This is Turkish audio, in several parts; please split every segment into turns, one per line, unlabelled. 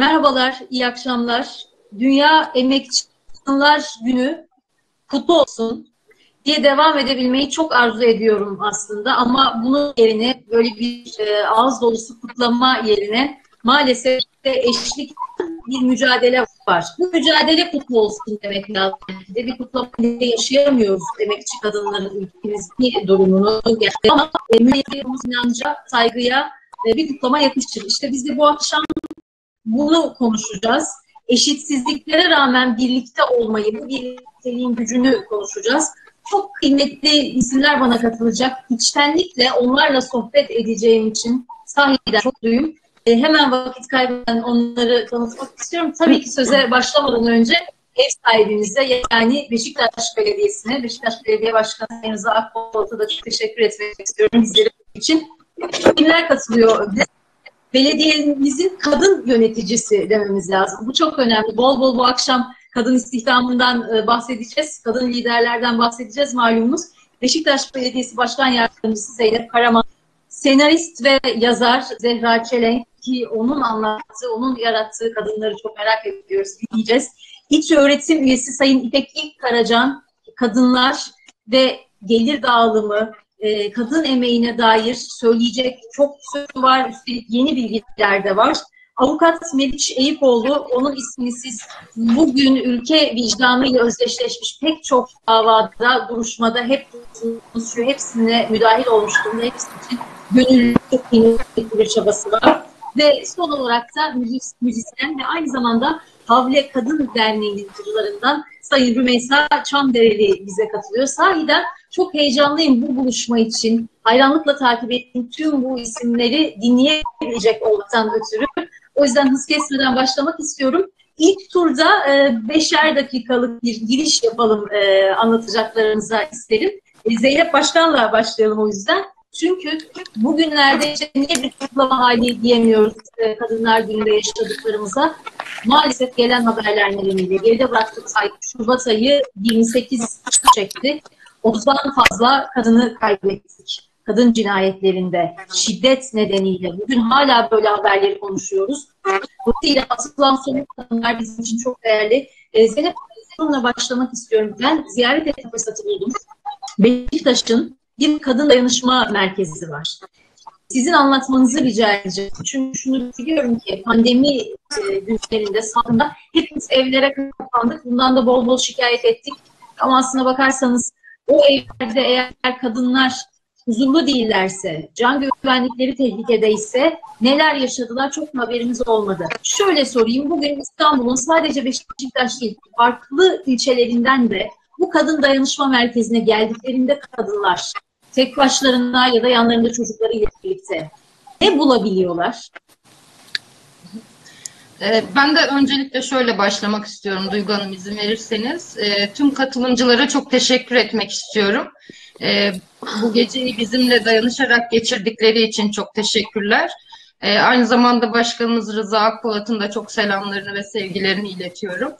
Merhabalar, iyi akşamlar. Dünya Emekçi Kadınlar Günü kutlu olsun diye devam edebilmeyi çok arzu ediyorum aslında. Ama bunun yerine böyle bir e, ağız dolusu kutlama yerine maalesef de eşlik bir mücadele var. Bu mücadele kutlu olsun demek lazım. De bir kutlama yaşayamıyoruz emekçi kadınların ülkemizdeki durumunu. Ama e, mücadelemiz inanca, saygıya e, bir kutlama yakışır. İşte biz de bu akşam bunu konuşacağız. Eşitsizliklere rağmen birlikte olmayı, bu birlikteliğin gücünü konuşacağız. Çok kıymetli isimler bana katılacak. İçtenlikle onlarla sohbet edeceğim için sahiden çok duyum. E, hemen vakit kaybeden onları tanıtmak istiyorum. Tabii ki söze başlamadan önce ev sahibimize yani Beşiktaş Belediyesi'ne, Beşiktaş Belediye Başkanı Sayın Rıza Akbolt'a da çok teşekkür etmek istiyorum bizleri için. Kimler katılıyor? Belediyemizin kadın yöneticisi dememiz lazım. Bu çok önemli. Bol bol bu akşam kadın istihdamından e, bahsedeceğiz. Kadın liderlerden bahsedeceğiz malumunuz. Beşiktaş Belediyesi Başkan Yardımcısı Zeynep Karaman, senarist ve yazar Zehra Çelenk ki onun anlattığı, onun yarattığı kadınları çok merak ediyoruz, dinleyeceğiz. İç öğretim üyesi Sayın İpek Karacan, kadınlar ve gelir dağılımı, e, kadın emeğine dair söyleyecek çok söz var. Üstelik yeni bilgiler de var. Avukat Meriç Eyüpoğlu, onun ismini siz bugün ülke vicdanıyla özdeşleşmiş pek çok davada, duruşmada hep şu hepsine müdahil olmuştur. Hepsi için gönüllü çok kıymetli bir çabası var. Ve son olarak da müzisyen ve aynı zamanda Havle Kadın Derneği'nin kurucularından Sayın Rümeysa Çamdereli bize katılıyor. Sahiden çok heyecanlıyım bu buluşma için. Hayranlıkla takip ettiğim tüm bu isimleri dinleyebilecek olmaktan ötürü. O yüzden hız kesmeden başlamak istiyorum. İlk turda e, beşer dakikalık bir giriş yapalım e, anlatacaklarımıza isterim. E, Zeynep Başkan'la başlayalım o yüzden. Çünkü bugünlerde işte niye bir kutlama hali diyemiyoruz e, Kadınlar Günü'nde yaşadıklarımıza. Maalesef gelen haberler nedeniyle geride bıraktığımız ay Şubat ayı 28 çekti. 30'dan fazla kadını kaybettik. Kadın cinayetlerinde, şiddet nedeniyle. Bugün hala böyle haberleri konuşuyoruz. Dolayısıyla atılan somut kadınlar bizim için çok değerli. E, Zeynep Hanım'la başlamak istiyorum. Ben ziyaret etme fırsatı buldum. Beşiktaş'ın bir kadın dayanışma merkezi var. Sizin anlatmanızı rica edeceğim. Çünkü şunu biliyorum ki pandemi e, günlerinde salgında hepimiz evlere kapandık. Bundan da bol bol şikayet ettik. Ama aslına bakarsanız o evlerde eğer kadınlar huzurlu değillerse, can güvenlikleri tehlikedeyse neler yaşadılar çok haberimiz olmadı. Şöyle sorayım, bugün İstanbul'un sadece Beşiktaş değil, farklı ilçelerinden de bu kadın dayanışma merkezine geldiklerinde kadınlar tek başlarına ya da yanlarında çocuklarıyla birlikte ne bulabiliyorlar?
Ee, ben de öncelikle şöyle başlamak istiyorum Duygu Hanım izin verirseniz. Ee, tüm katılımcılara çok teşekkür etmek istiyorum. Ee, bu geceyi bizimle dayanışarak geçirdikleri için çok teşekkürler. Aynı zamanda Başkanımız Rıza Akpolat'ın da çok selamlarını ve sevgilerini iletiyorum.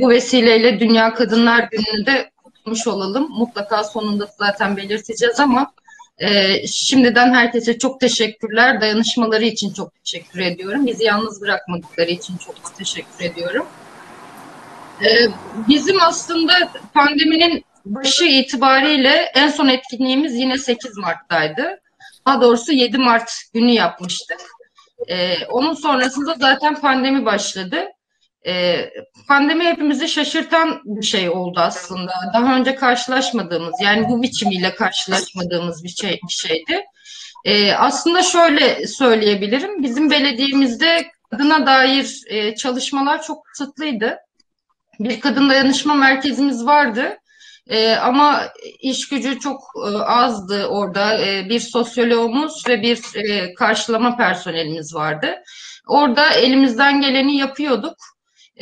Bu vesileyle Dünya Kadınlar Günü'nü de kutlamış olalım. Mutlaka sonunda zaten belirteceğiz ama ee, şimdiden herkese çok teşekkürler. Dayanışmaları için çok teşekkür ediyorum. Bizi yalnız bırakmadıkları için çok teşekkür ediyorum. Ee, bizim aslında pandeminin başı itibariyle en son etkinliğimiz yine 8 Mart'taydı. Daha doğrusu 7 Mart günü yapmıştık. Ee, onun sonrasında zaten pandemi başladı. E, pandemi hepimizi şaşırtan bir şey oldu aslında. Daha önce karşılaşmadığımız yani bu biçimiyle karşılaşmadığımız bir şey bir şeydi. E, aslında şöyle söyleyebilirim. Bizim belediyemizde kadına dair e, çalışmalar çok kısıtlıydı. Bir kadın dayanışma merkezimiz vardı. E, ama iş gücü çok e, azdı orada. E, bir sosyoloğumuz ve bir e, karşılama personelimiz vardı. Orada elimizden geleni yapıyorduk.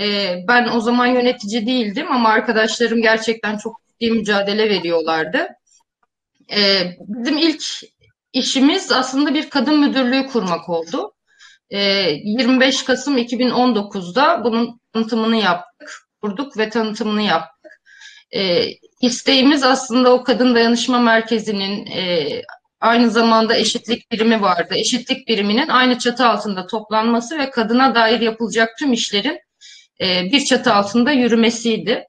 E, ben o zaman yönetici değildim ama arkadaşlarım gerçekten çok ciddi mücadele veriyorlardı. E, bizim ilk işimiz aslında bir kadın müdürlüğü kurmak oldu. E, ee, 25 Kasım 2019'da bunun tanıtımını yaptık, kurduk ve tanıtımını yaptık. E, aslında o kadın dayanışma merkezinin e, Aynı zamanda eşitlik birimi vardı. Eşitlik biriminin aynı çatı altında toplanması ve kadına dair yapılacak tüm işlerin e, bir çatı altında yürümesiydi.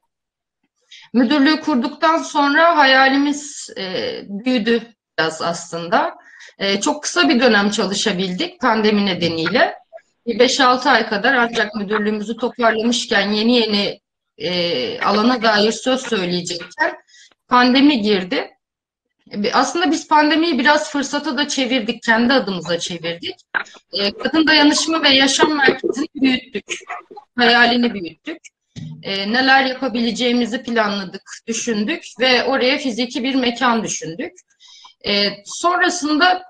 Müdürlüğü kurduktan sonra hayalimiz e, büyüdü biraz aslında. E, çok kısa bir dönem çalışabildik pandemi nedeniyle. 5-6 ay kadar ancak müdürlüğümüzü toparlamışken yeni yeni e, alana dair söz söyleyecekken pandemi girdi. Aslında biz pandemiyi biraz fırsata da çevirdik, kendi adımıza çevirdik. Kadın dayanışma ve yaşam merkezini büyüttük, hayalini büyüttük. E, neler yapabileceğimizi planladık, düşündük ve oraya fiziki bir mekan düşündük. E, sonrasında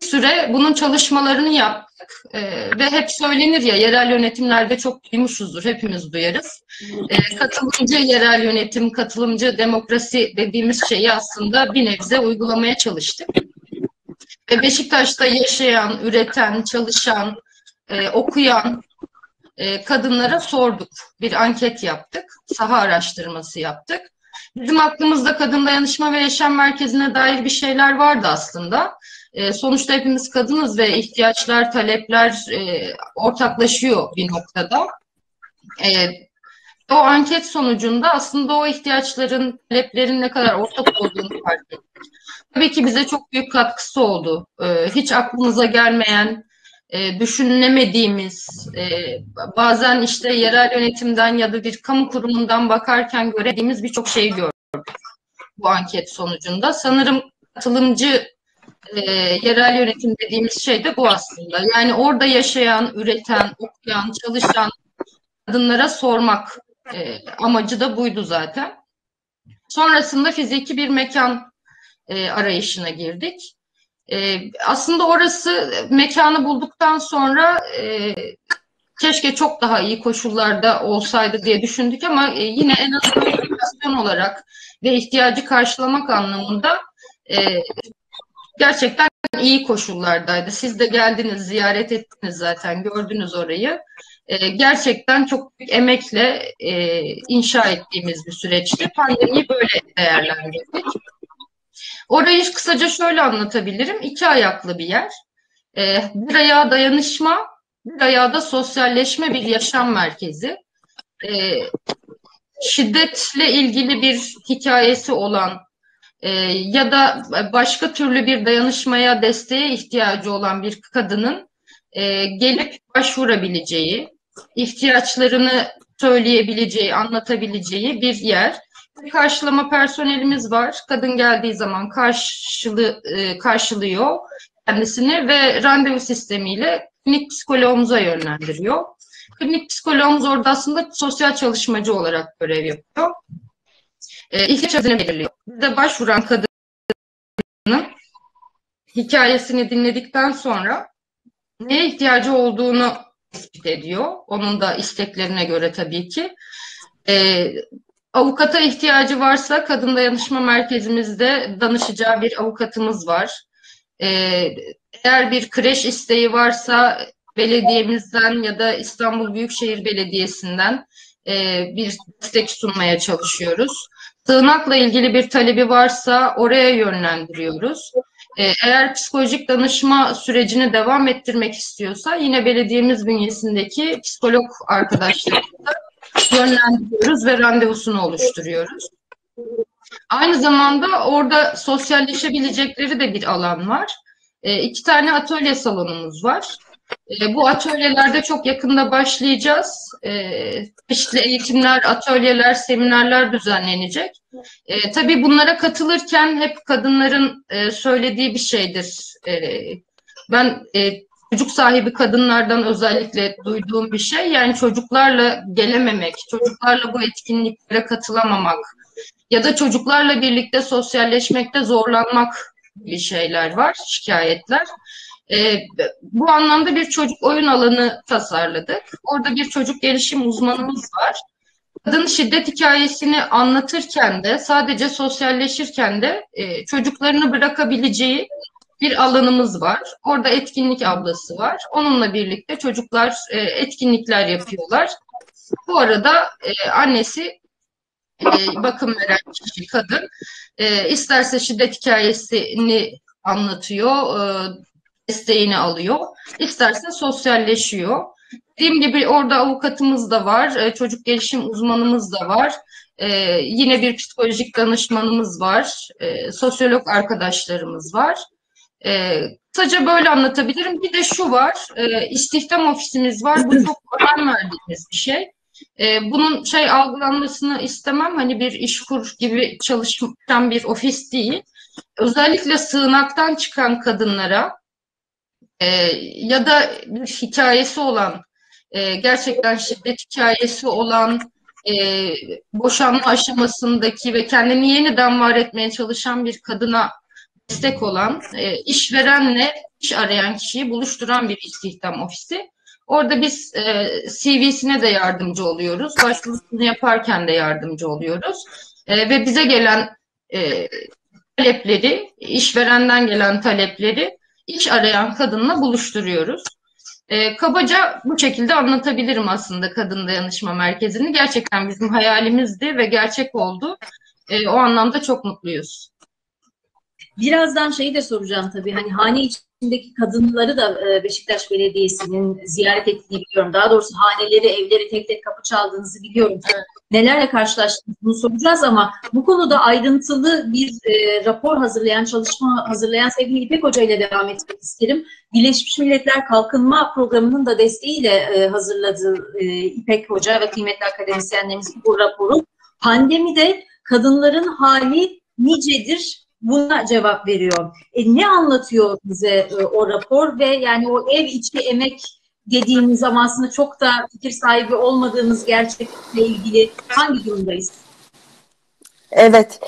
süre bunun çalışmalarını yaptık e, ve hep söylenir ya yerel yönetimlerde çok duymuşuzdur, hepimiz duyarız. E, katılımcı yerel yönetim, katılımcı demokrasi dediğimiz şeyi aslında bir nebze uygulamaya çalıştık. Beşiktaş'ta yaşayan, üreten, çalışan, e, okuyan e, kadınlara sorduk. Bir anket yaptık, saha araştırması yaptık. Bizim aklımızda kadın dayanışma ve yaşam merkezine dair bir şeyler vardı aslında. E, sonuçta hepimiz kadınız ve ihtiyaçlar, talepler e, ortaklaşıyor bir noktada. E, o anket sonucunda aslında o ihtiyaçların, taleplerin ne kadar ortak olduğunu fark ettik. Tabii ki bize çok büyük katkısı oldu. Hiç aklımıza gelmeyen, e, düşünülemediğimiz, e, bazen işte yerel yönetimden ya da bir kamu kurumundan bakarken görediğimiz birçok şeyi gördük bu anket sonucunda. Sanırım katılımcı e, yerel yönetim dediğimiz şey de bu aslında. Yani orada yaşayan, üreten, okuyan, çalışan kadınlara sormak e, amacı da buydu zaten. Sonrasında fiziki bir mekan e, arayışına girdik. E, aslında orası mekanı bulduktan sonra e, keşke çok daha iyi koşullarda olsaydı diye düşündük ama e, yine en azından olarak ve ihtiyacı karşılamak anlamında e, gerçekten iyi koşullardaydı. Siz de geldiniz, ziyaret ettiniz zaten, gördünüz orayı. E, gerçekten çok büyük emekle e, inşa ettiğimiz bir süreçti. Pandemiyi böyle değerlendirdik. Orayı kısaca şöyle anlatabilirim. İki ayaklı bir yer. E, bir ayağa dayanışma, bir ayağa da sosyalleşme bir yaşam merkezi. E, şiddetle ilgili bir hikayesi olan e, ya da başka türlü bir dayanışmaya, desteğe ihtiyacı olan bir kadının e, gelip başvurabileceği, ihtiyaçlarını söyleyebileceği, anlatabileceği bir yer. Karşılama personelimiz var. Kadın geldiği zaman karşılı, e, karşılıyor kendisini ve randevu sistemiyle klinik psikoloğumuza yönlendiriyor. Klinik psikoloğumuz orada aslında sosyal çalışmacı olarak görev yapıyor. E, ihtiyaçlarını belirliyor. Bize başvuran kadının hikayesini dinledikten sonra neye ihtiyacı olduğunu tespit ediyor. Onun da isteklerine göre tabii ki. E, avukata ihtiyacı varsa kadın dayanışma merkezimizde danışacağı bir avukatımız var. E, eğer bir kreş isteği varsa belediyemizden ya da İstanbul Büyükşehir Belediyesi'nden e, bir destek sunmaya çalışıyoruz. Sığınakla ilgili bir talebi varsa oraya yönlendiriyoruz. Ee, eğer psikolojik danışma sürecini devam ettirmek istiyorsa yine belediyemiz bünyesindeki psikolog arkadaşlarımıza yönlendiriyoruz ve randevusunu oluşturuyoruz. Aynı zamanda orada sosyalleşebilecekleri de bir alan var. E, iki tane atölye salonumuz var. E, bu atölyelerde çok yakında başlayacağız. E, çeşitli eğitimler, atölyeler, seminerler düzenlenecek. E, tabii bunlara katılırken hep kadınların e, söylediği bir şeydir. E, ben e, çocuk sahibi kadınlardan özellikle duyduğum bir şey. Yani çocuklarla gelememek, çocuklarla bu etkinliklere katılamamak ya da çocuklarla birlikte sosyalleşmekte zorlanmak gibi şeyler var, şikayetler. E, bu anlamda bir çocuk oyun alanı tasarladık. Orada bir çocuk gelişim uzmanımız var. Kadın şiddet hikayesini anlatırken de sadece sosyalleşirken de e, çocuklarını bırakabileceği bir alanımız var. Orada etkinlik ablası var. Onunla birlikte çocuklar e, etkinlikler yapıyorlar. Bu arada e, annesi e, bakım veren kişi kadın. E, isterse şiddet hikayesini anlatıyor, e, desteğini alıyor. İsterse sosyalleşiyor. Dediğim gibi orada avukatımız da var, e, çocuk gelişim uzmanımız da var. E, yine bir psikolojik danışmanımız var, e, sosyolog arkadaşlarımız var. E, kısaca böyle anlatabilirim. Bir de şu var, e, istihdam ofisimiz var. Bu çok önem verdiğimiz bir şey. E, bunun şey algılanmasını istemem. Hani bir işkur gibi çalışan bir ofis değil. Özellikle sığınaktan çıkan kadınlara e, ya da bir hikayesi olan, e, gerçekten şiddet hikayesi olan, e, boşanma aşamasındaki ve kendini yeniden var etmeye çalışan bir kadına destek olan, e, işverenle iş arayan kişiyi buluşturan bir istihdam ofisi. Orada biz e, CV'sine de yardımcı oluyoruz. Başvurusunu yaparken de yardımcı oluyoruz. E, ve bize gelen e, talepleri, işverenden gelen talepleri iş arayan kadınla buluşturuyoruz. E, kabaca bu şekilde anlatabilirim aslında Kadın Dayanışma Merkezi'ni. Gerçekten bizim hayalimizdi ve gerçek oldu. E, o anlamda çok mutluyuz.
Birazdan şeyi de soracağım tabii. Hani hane içindeki kadınları da e, Beşiktaş Belediyesi'nin ziyaret ettiğini biliyorum. Daha doğrusu haneleri, evleri tek tek kapı çaldığınızı biliyorum. Nelerle karşılaştınız bunu soracağız ama bu konuda ayrıntılı bir e, rapor hazırlayan, çalışma hazırlayan sevgili İpek Hoca ile devam etmek isterim. Birleşmiş Milletler Kalkınma Programı'nın da desteğiyle e, hazırladığı e, İpek Hoca ve kıymetli akademisyenlerimiz bu raporu pandemide kadınların hali nicedir buna cevap veriyor. E, ne anlatıyor bize e, o rapor ve yani o ev içi emek dediğimiz zaman aslında çok da fikir sahibi olmadığımız gerçekle ilgili hangi durumdayız?
Evet.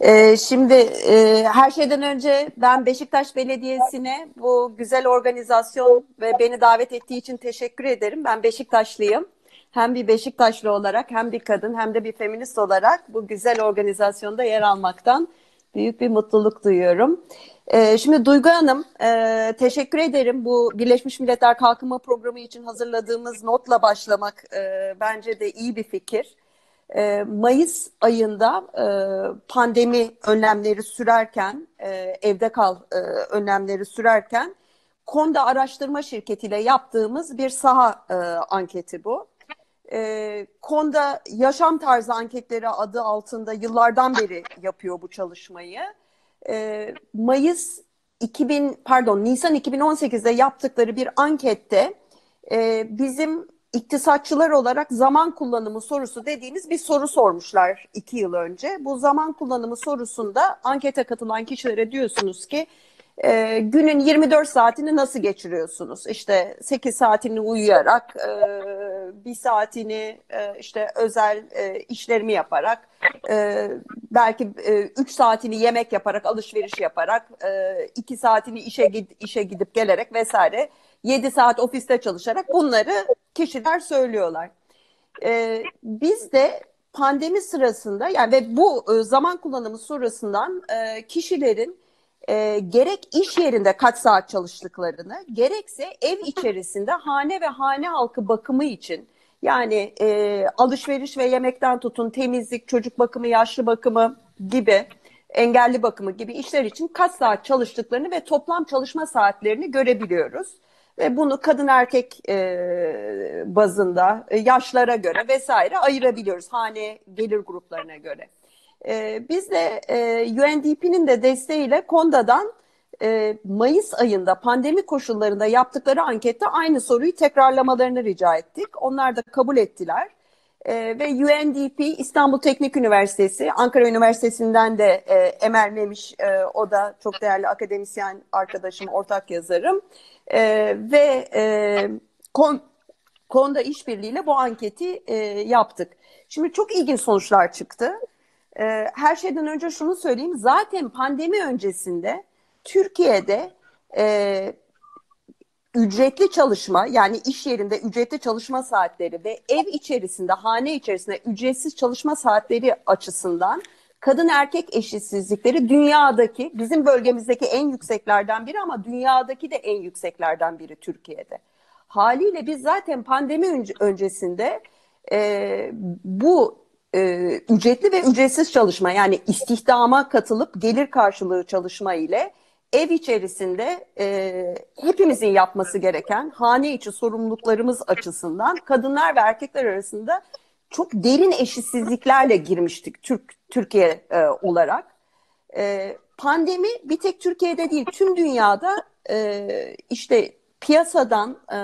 Ee, şimdi e, her şeyden önce ben Beşiktaş Belediyesi'ne bu güzel organizasyon ve beni davet ettiği için teşekkür ederim. Ben Beşiktaşlıyım. Hem bir Beşiktaşlı olarak hem bir kadın hem de bir feminist olarak bu güzel organizasyonda yer almaktan büyük bir mutluluk duyuyorum. Ee, şimdi Duygu Hanım e, teşekkür ederim bu Birleşmiş Milletler Kalkınma Programı için hazırladığımız notla başlamak e, bence de iyi bir fikir. E, Mayıs ayında pandemi önlemleri sürerken, evde kal önlemleri sürerken Konda Araştırma Şirketi ile yaptığımız bir saha anketi bu e, Konda Yaşam Tarzı Anketleri adı altında yıllardan beri yapıyor bu çalışmayı. E, Mayıs 2000 pardon Nisan 2018'de yaptıkları bir ankette e, bizim iktisatçılar olarak zaman kullanımı sorusu dediğimiz bir soru sormuşlar iki yıl önce. Bu zaman kullanımı sorusunda ankete katılan kişilere diyorsunuz ki e, günün 24 saatini nasıl geçiriyorsunuz? İşte 8 saatini uyuyarak, e, bir saatini e, işte özel e, işlerimi yaparak, e, belki e, 3 saatini yemek yaparak, alışveriş yaparak, e, 2 saatini işe işe gidip gelerek vesaire, 7 saat ofiste çalışarak bunları kişiler söylüyorlar. E, biz de pandemi sırasında yani ve bu e, zaman kullanımı sonrasından e, kişilerin e, gerek iş yerinde kaç saat çalıştıklarını, gerekse ev içerisinde hane ve hane halkı bakımı için yani e, alışveriş ve yemekten tutun temizlik, çocuk bakımı, yaşlı bakımı gibi engelli bakımı gibi işler için kaç saat çalıştıklarını ve toplam çalışma saatlerini görebiliyoruz. Ve bunu kadın erkek e, bazında e, yaşlara göre vesaire ayırabiliyoruz hane gelir gruplarına göre. E, biz de e, UNDP'nin de desteğiyle KONDA'dan e, Mayıs ayında pandemi koşullarında yaptıkları ankette aynı soruyu tekrarlamalarını rica ettik. Onlar da kabul ettiler. E, ve UNDP İstanbul Teknik Üniversitesi, Ankara Üniversitesi'nden de e, Emer Memiş, e, o da çok değerli akademisyen arkadaşım, ortak yazarım. E, ve e, kon, KONDA işbirliğiyle bu anketi e, yaptık. Şimdi çok ilginç sonuçlar çıktı. E, her şeyden önce şunu söyleyeyim. Zaten pandemi öncesinde Türkiye'de e, ücretli çalışma yani iş yerinde ücretli çalışma saatleri ve ev içerisinde hane içerisinde ücretsiz çalışma saatleri açısından kadın erkek eşitsizlikleri dünyadaki bizim bölgemizdeki en yükseklerden biri ama dünyadaki de en yükseklerden biri Türkiye'de. Haliyle biz zaten pandemi öncesinde e, bu e, ücretli ve ücretsiz çalışma yani istihdama katılıp gelir karşılığı çalışma ile ev içerisinde e, hepimizin yapması gereken hane içi sorumluluklarımız açısından kadınlar ve erkekler arasında çok derin eşitsizliklerle girmiştik Türk Türkiye e, olarak. E, pandemi bir tek Türkiye'de değil tüm dünyada e, işte piyasadan e,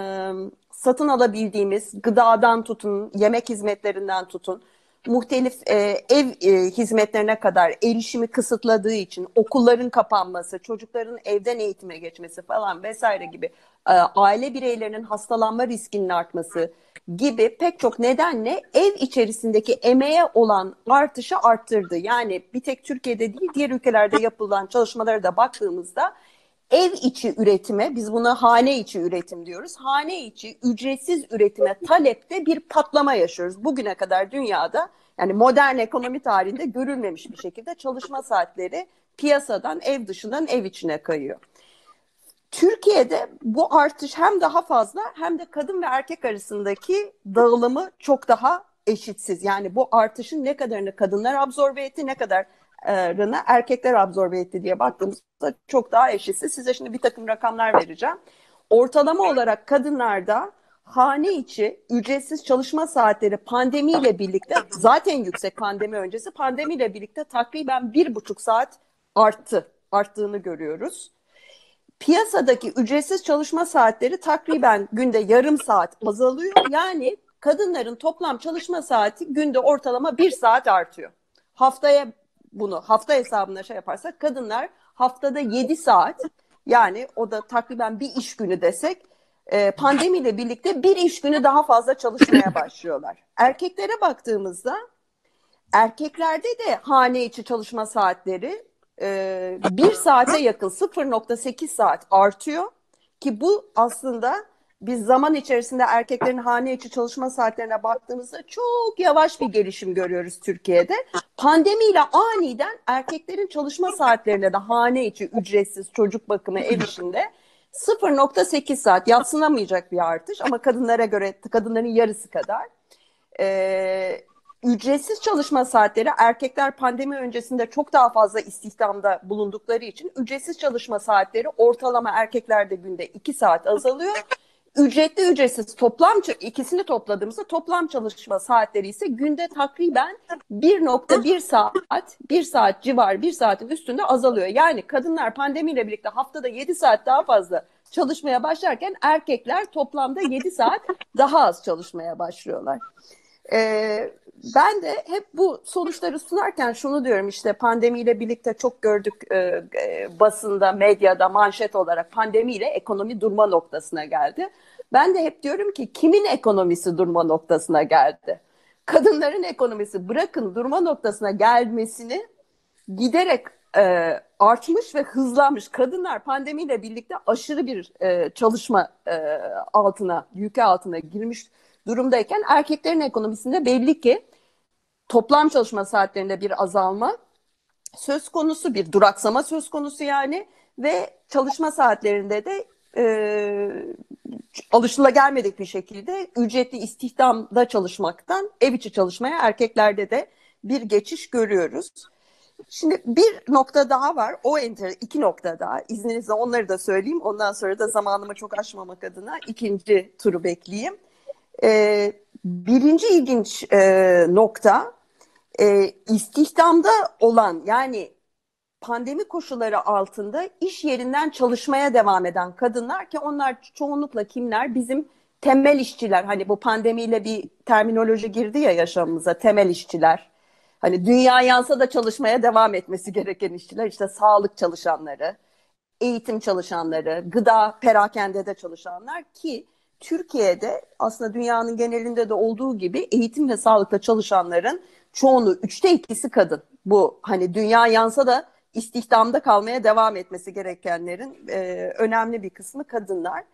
satın alabildiğimiz gıdadan tutun, yemek hizmetlerinden tutun, muhtelif e, ev e, hizmetlerine kadar erişimi kısıtladığı için okulların kapanması, çocukların evden eğitime geçmesi falan vesaire gibi e, aile bireylerinin hastalanma riskinin artması gibi pek çok nedenle ev içerisindeki emeğe olan artışı arttırdı. Yani bir tek Türkiye'de değil diğer ülkelerde yapılan çalışmalara da baktığımızda ev içi üretime, biz buna hane içi üretim diyoruz. Hane içi ücretsiz üretime talepte bir patlama yaşıyoruz. Bugüne kadar dünyada yani modern ekonomi tarihinde görülmemiş bir şekilde çalışma saatleri piyasadan, ev dışından ev içine kayıyor. Türkiye'de bu artış hem daha fazla hem de kadın ve erkek arasındaki dağılımı çok daha eşitsiz. Yani bu artışın ne kadarını kadınlar absorbe etti, ne kadar erkekler absorbe etti diye baktığımızda çok daha eşitsiz. Size şimdi bir takım rakamlar vereceğim. Ortalama olarak kadınlarda hane içi ücretsiz çalışma saatleri pandemiyle birlikte zaten yüksek pandemi öncesi pandemiyle birlikte takriben bir buçuk saat arttı. Arttığını görüyoruz. Piyasadaki ücretsiz çalışma saatleri takriben günde yarım saat azalıyor. Yani kadınların toplam çalışma saati günde ortalama bir saat artıyor. Haftaya bunu hafta hesabına şey yaparsak kadınlar haftada 7 saat yani o da takriben bir iş günü desek e, pandemiyle birlikte bir iş günü daha fazla çalışmaya başlıyorlar. Erkeklere baktığımızda erkeklerde de hane içi çalışma saatleri e, bir saate yakın 0.8 saat artıyor ki bu aslında biz zaman içerisinde erkeklerin hane içi çalışma saatlerine baktığımızda çok yavaş bir gelişim görüyoruz Türkiye'de. Pandemiyle aniden erkeklerin çalışma saatlerine de hane içi ücretsiz çocuk bakımı ev işinde 0.8 saat yatsınamayacak bir artış ama kadınlara göre kadınların yarısı kadar. Ee, ücretsiz çalışma saatleri erkekler pandemi öncesinde çok daha fazla istihdamda bulundukları için ücretsiz çalışma saatleri ortalama erkeklerde günde 2 saat azalıyor ücretli ücretsiz toplam ikisini topladığımızda toplam çalışma saatleri ise günde takriben 1.1 saat, 1 saat civar, 1 saatin üstünde azalıyor. Yani kadınlar pandemiyle birlikte haftada 7 saat daha fazla çalışmaya başlarken erkekler toplamda 7 saat daha az çalışmaya başlıyorlar. Ee, ben de hep bu sonuçları sunarken şunu diyorum işte pandemiyle birlikte çok gördük e, basında, medyada manşet olarak pandemiyle ekonomi durma noktasına geldi. Ben de hep diyorum ki kimin ekonomisi durma noktasına geldi? Kadınların ekonomisi bırakın durma noktasına gelmesini giderek e, artmış ve hızlanmış. Kadınlar pandemiyle birlikte aşırı bir e, çalışma e, altına, yükü altına girmiş durumdayken erkeklerin ekonomisinde belli ki toplam çalışma saatlerinde bir azalma söz konusu, bir duraksama söz konusu yani ve çalışma saatlerinde de e, alışılagelmedik bir şekilde ücretli istihdamda çalışmaktan ev içi çalışmaya erkeklerde de bir geçiş görüyoruz. Şimdi bir nokta daha var. O enter iki nokta daha. İzninizle onları da söyleyeyim. Ondan sonra da zamanımı çok aşmamak adına ikinci turu bekleyeyim. Ee, birinci ilginç e, nokta e, istihdamda olan yani pandemi koşulları altında iş yerinden çalışmaya devam eden kadınlar ki onlar çoğunlukla kimler? Bizim temel işçiler. Hani bu pandemiyle bir terminoloji girdi ya yaşamımıza temel işçiler. Hani dünya yansa da çalışmaya devam etmesi gereken işçiler işte sağlık çalışanları, eğitim çalışanları, gıda perakendede çalışanlar ki Türkiye'de aslında dünyanın genelinde de olduğu gibi eğitim ve sağlıkta çalışanların çoğunluğu üçte ikisi kadın. Bu hani dünya yansa da istihdamda kalmaya devam etmesi gerekenlerin e, önemli bir kısmı kadınlar.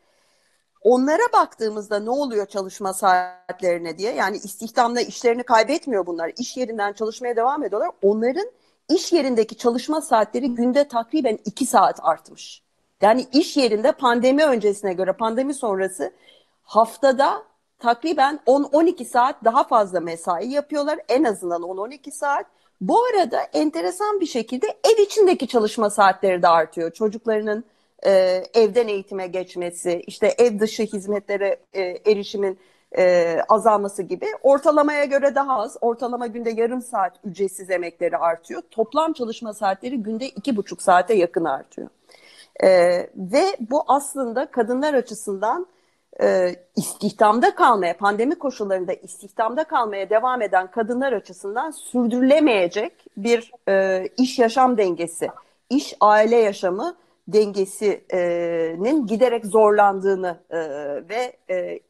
Onlara baktığımızda ne oluyor çalışma saatlerine diye yani istihdamda işlerini kaybetmiyor bunlar. İş yerinden çalışmaya devam ediyorlar. Onların iş yerindeki çalışma saatleri günde takriben iki saat artmış. Yani iş yerinde pandemi öncesine göre pandemi sonrası haftada takriben 10-12 saat daha fazla mesai yapıyorlar. En azından 10-12 saat. Bu arada enteresan bir şekilde ev içindeki çalışma saatleri de artıyor. Çocuklarının e, evden eğitime geçmesi, işte ev dışı hizmetlere e, erişimin e, azalması gibi ortalamaya göre daha az. Ortalama günde yarım saat ücretsiz emekleri artıyor. Toplam çalışma saatleri günde iki buçuk saate yakın artıyor. E, ve bu aslında kadınlar açısından e, istihdamda kalmaya, pandemi koşullarında istihdamda kalmaya devam eden kadınlar açısından sürdürülemeyecek bir e, iş yaşam dengesi, iş aile yaşamı dengesinin giderek zorlandığını e, ve e,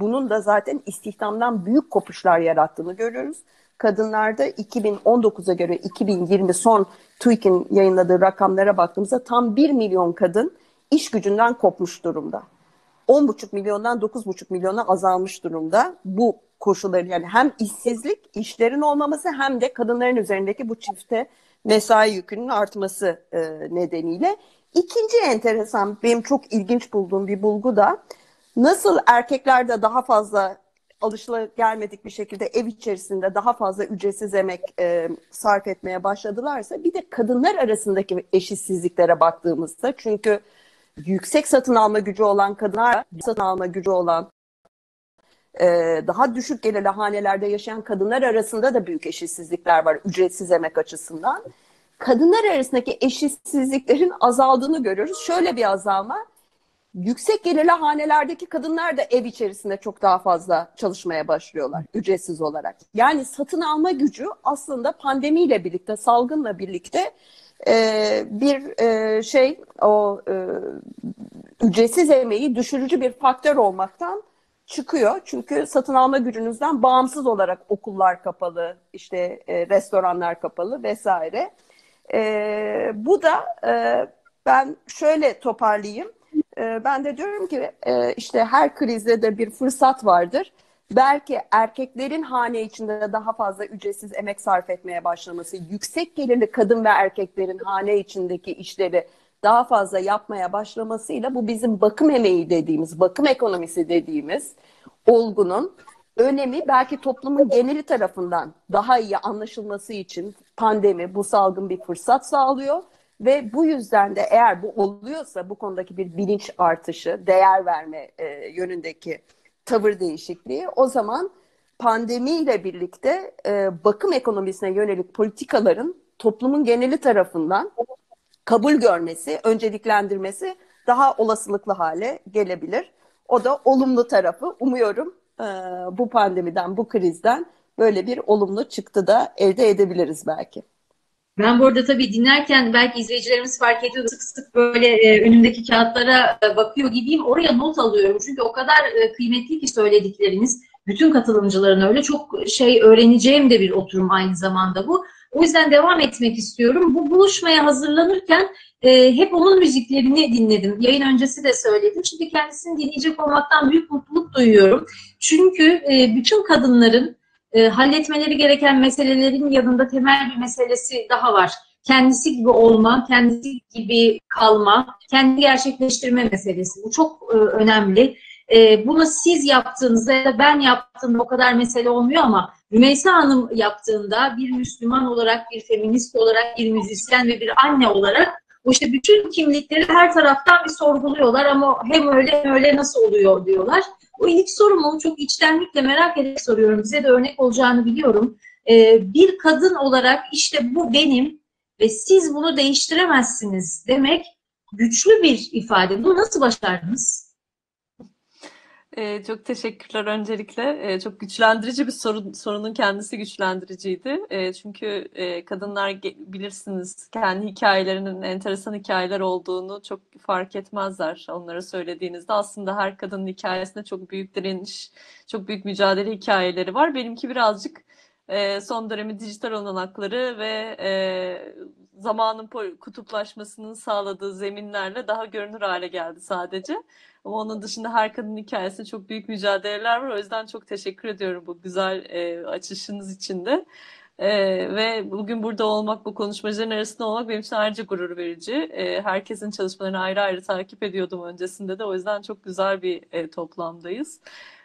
bunun da zaten istihdamdan büyük kopuşlar yarattığını görüyoruz. Kadınlarda 2019'a göre 2020 son TÜİK'in yayınladığı rakamlara baktığımızda tam 1 milyon kadın iş gücünden kopmuş durumda. 10,5 milyondan 9,5 milyona azalmış durumda. Bu koşulları yani hem işsizlik, işlerin olmaması hem de kadınların üzerindeki bu çifte mesai yükünün artması e, nedeniyle. İkinci enteresan benim çok ilginç bulduğum bir bulgu da nasıl erkeklerde daha fazla alışılagelmedik bir şekilde ev içerisinde daha fazla ücretsiz emek e, sarf etmeye başladılarsa bir de kadınlar arasındaki eşitsizliklere baktığımızda çünkü yüksek satın alma gücü olan kadınlar satın alma gücü olan e, daha düşük gelirli hanelerde yaşayan kadınlar arasında da büyük eşitsizlikler var ücretsiz emek açısından. Kadınlar arasındaki eşitsizliklerin azaldığını görüyoruz. Şöyle bir azalma yüksek gelirli hanelerdeki kadınlar da ev içerisinde çok daha fazla çalışmaya başlıyorlar ücretsiz olarak. Yani satın alma gücü aslında pandemiyle birlikte, salgınla birlikte e, bir e, şey o e, ücretsiz emeği düşürücü bir faktör olmaktan çıkıyor. Çünkü satın alma gücünüzden bağımsız olarak okullar kapalı, işte e, restoranlar kapalı vesaire. E, bu da e, ben şöyle toparlayayım e, ben de diyorum ki e, işte her krizde de bir fırsat vardır. Belki erkeklerin hane içinde daha fazla ücretsiz emek sarf etmeye başlaması, yüksek gelirli kadın ve erkeklerin hane içindeki işleri daha fazla yapmaya başlamasıyla bu bizim bakım emeği dediğimiz, bakım ekonomisi dediğimiz olgunun önemi belki toplumun geneli tarafından daha iyi anlaşılması için pandemi, bu salgın bir fırsat sağlıyor. Ve bu yüzden de eğer bu oluyorsa bu konudaki bir bilinç artışı, değer verme e, yönündeki tavır değişikliği o zaman pandemiyle birlikte e, bakım ekonomisine yönelik politikaların toplumun geneli tarafından kabul görmesi, önceliklendirmesi daha olasılıklı hale gelebilir. O da olumlu tarafı. Umuyorum e, bu pandemiden, bu krizden böyle bir olumlu çıktı da elde edebiliriz belki.
Ben bu arada tabii dinlerken belki izleyicilerimiz fark ediyor sık sık böyle e, önümdeki kağıtlara e, bakıyor gibiyim. Oraya not alıyorum. Çünkü o kadar e, kıymetli ki söyledikleriniz. Bütün katılımcıların öyle. Çok şey öğreneceğim de bir oturum aynı zamanda bu. O yüzden devam etmek istiyorum. Bu buluşmaya hazırlanırken e, hep onun müziklerini dinledim. Yayın öncesi de söyledim. Şimdi kendisini dinleyecek olmaktan büyük mutluluk duyuyorum. Çünkü e, bütün kadınların e, halletmeleri gereken meselelerin yanında temel bir meselesi daha var. Kendisi gibi olma, kendisi gibi kalma, kendi gerçekleştirme meselesi. Bu çok e, önemli. E, bunu siz yaptığınızda ya da ben yaptığımda o kadar mesele olmuyor ama Rümeysa Hanım yaptığında bir Müslüman olarak, bir feminist olarak, bir müzisyen ve bir anne olarak bu işte bütün kimlikleri her taraftan bir sorguluyorlar ama hem öyle hem öyle nasıl oluyor diyorlar. Bu ilk sorumu çok içtenlikle merak ederek soruyorum. Bize de örnek olacağını biliyorum. Ee, bir kadın olarak işte bu benim ve siz bunu değiştiremezsiniz demek güçlü bir ifade. Bunu nasıl başardınız?
Ee, çok teşekkürler öncelikle. Ee, çok güçlendirici bir sorun, sorunun kendisi güçlendiriciydi. Ee, çünkü e, kadınlar bilirsiniz kendi hikayelerinin enteresan hikayeler olduğunu çok fark etmezler onlara söylediğinizde. Aslında her kadının hikayesinde çok büyük direniş, çok büyük mücadele hikayeleri var. Benimki birazcık e, son dönemi dijital olanakları ve e, zamanın kutuplaşmasının sağladığı zeminlerle daha görünür hale geldi sadece. Ama onun dışında her kadın hikayesinde çok büyük mücadeleler var. O yüzden çok teşekkür ediyorum bu güzel e, açışınız için de. E, ve bugün burada olmak, bu konuşmacıların arasında olmak benim için ayrıca gurur verici. E, herkesin çalışmalarını ayrı ayrı takip ediyordum öncesinde de. O yüzden çok güzel bir e, toplamdayız.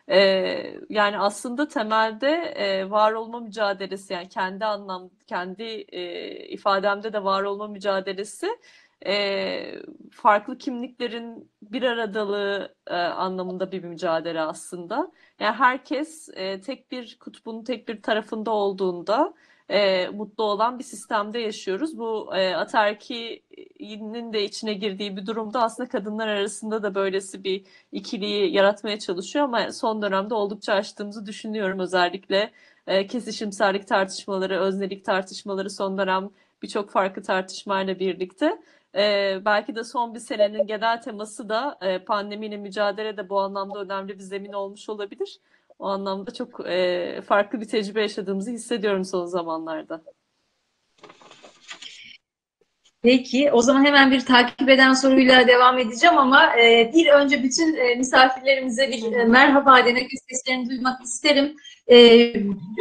E, yani aslında temelde e, var olma mücadelesi yani kendi anlam kendi e, ifademde de var olma mücadelesi e, farklı kimliklerin bir aradalığı e, anlamında bir mücadele aslında. Yani herkes e, tek bir kutbun tek bir tarafında olduğunda e, mutlu olan bir sistemde yaşıyoruz. Bu e, atarkinin de içine girdiği bir durumda aslında kadınlar arasında da böylesi bir ikiliyi yaratmaya çalışıyor ama son dönemde oldukça açtığımızı düşünüyorum. Özellikle e, kesişimsellik tartışmaları, öznelik tartışmaları son dönem birçok farklı tartışmayla birlikte. Ee, belki de son bir senenin genel teması da e, pandemiyle mücadele de bu anlamda önemli bir zemin olmuş olabilir. O anlamda çok e, farklı bir tecrübe yaşadığımızı hissediyorum son zamanlarda.
Peki, o zaman hemen bir takip eden soruyla devam edeceğim ama e, bir önce bütün e, misafirlerimize bir e, merhaba demek seslerini duymak isterim. E,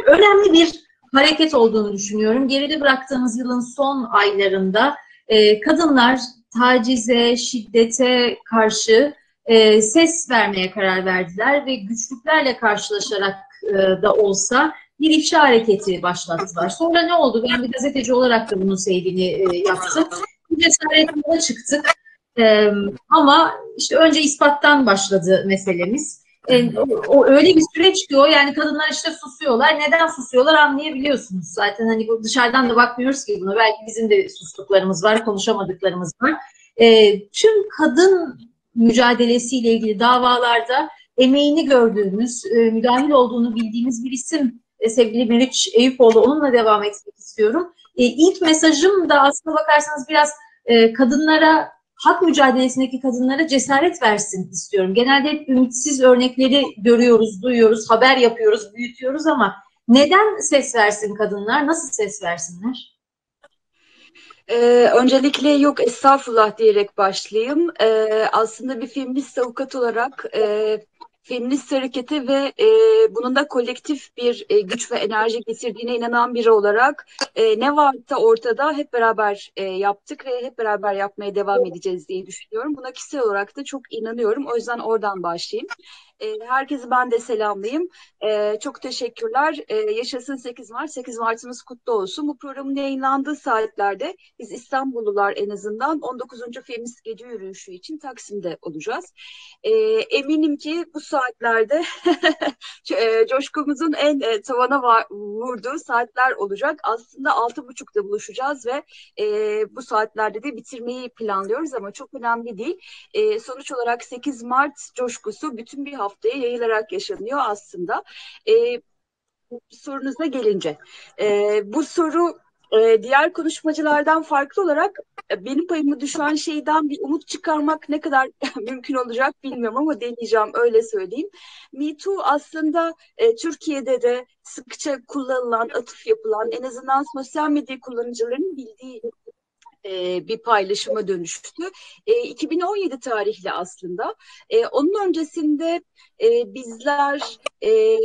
önemli bir hareket olduğunu düşünüyorum. Geride bıraktığımız yılın son aylarında e, kadınlar tacize, şiddete karşı e, ses vermeye karar verdiler ve güçlüklerle karşılaşarak e, da olsa bir ifşa hareketi başlattılar. Sonra ne oldu? Ben bir gazeteci olarak da bunun seyrini e, yaptım. Bir cesaretle çıktık. E, ama işte önce ispattan başladı meselemiz. E, o, öyle bir süreç ki o yani kadınlar işte susuyorlar. Neden susuyorlar anlayabiliyorsunuz. Zaten hani dışarıdan da bakmıyoruz ki buna. Belki bizim de sustuklarımız var, konuşamadıklarımız var. E, tüm kadın mücadelesiyle ilgili davalarda emeğini gördüğümüz, e, müdahil olduğunu bildiğimiz bir isim e, sevgili Meriç Eyüpoğlu. Onunla devam etmek istiyorum. E, ilk mesajım da aslında bakarsanız biraz e, kadınlara hak mücadelesindeki kadınlara cesaret versin istiyorum. Genelde hep ümitsiz örnekleri görüyoruz, duyuyoruz, haber yapıyoruz, büyütüyoruz ama neden ses versin kadınlar, nasıl ses versinler?
Ee, öncelikle yok estağfurullah diyerek başlayayım. Ee, aslında bir feminist avukat olarak e, feminist harekete ve e, bunun da kolektif bir e, güç ve enerji getirdiğine inanan biri olarak e, ne varsa ortada hep beraber e, yaptık ve hep beraber yapmaya devam edeceğiz diye düşünüyorum. Buna kişisel olarak da çok inanıyorum. O yüzden oradan başlayayım. E, herkesi ben de selamlayayım. E, çok teşekkürler. E, yaşasın 8 Mart. 8 Mart'ımız kutlu olsun. Bu programın yayınlandığı saatlerde biz İstanbullular en azından 19. Feminist Gece Yürüyüşü için Taksim'de olacağız. E, eminim ki bu saatlerde coşkumuzun en e, tavana vurduğu saatler olacak. Aslında 6.30'da buluşacağız ve e, bu saatlerde de bitirmeyi planlıyoruz ama çok önemli değil. E, sonuç olarak 8 Mart coşkusu bütün bir hafta haftaya yayılarak yaşanıyor aslında. E, sorunuza gelince e, bu soru e, diğer konuşmacılardan farklı olarak e, benim payımı düşen şeyden bir umut çıkarmak ne kadar mümkün olacak bilmiyorum ama deneyeceğim öyle söyleyeyim. Me Too aslında e, Türkiye'de de sıkça kullanılan, atıf yapılan en azından sosyal medya kullanıcılarının bildiği e, bir paylaşıma dönüştü. E, 2017 tarihli aslında. E, onun öncesinde e, bizler e,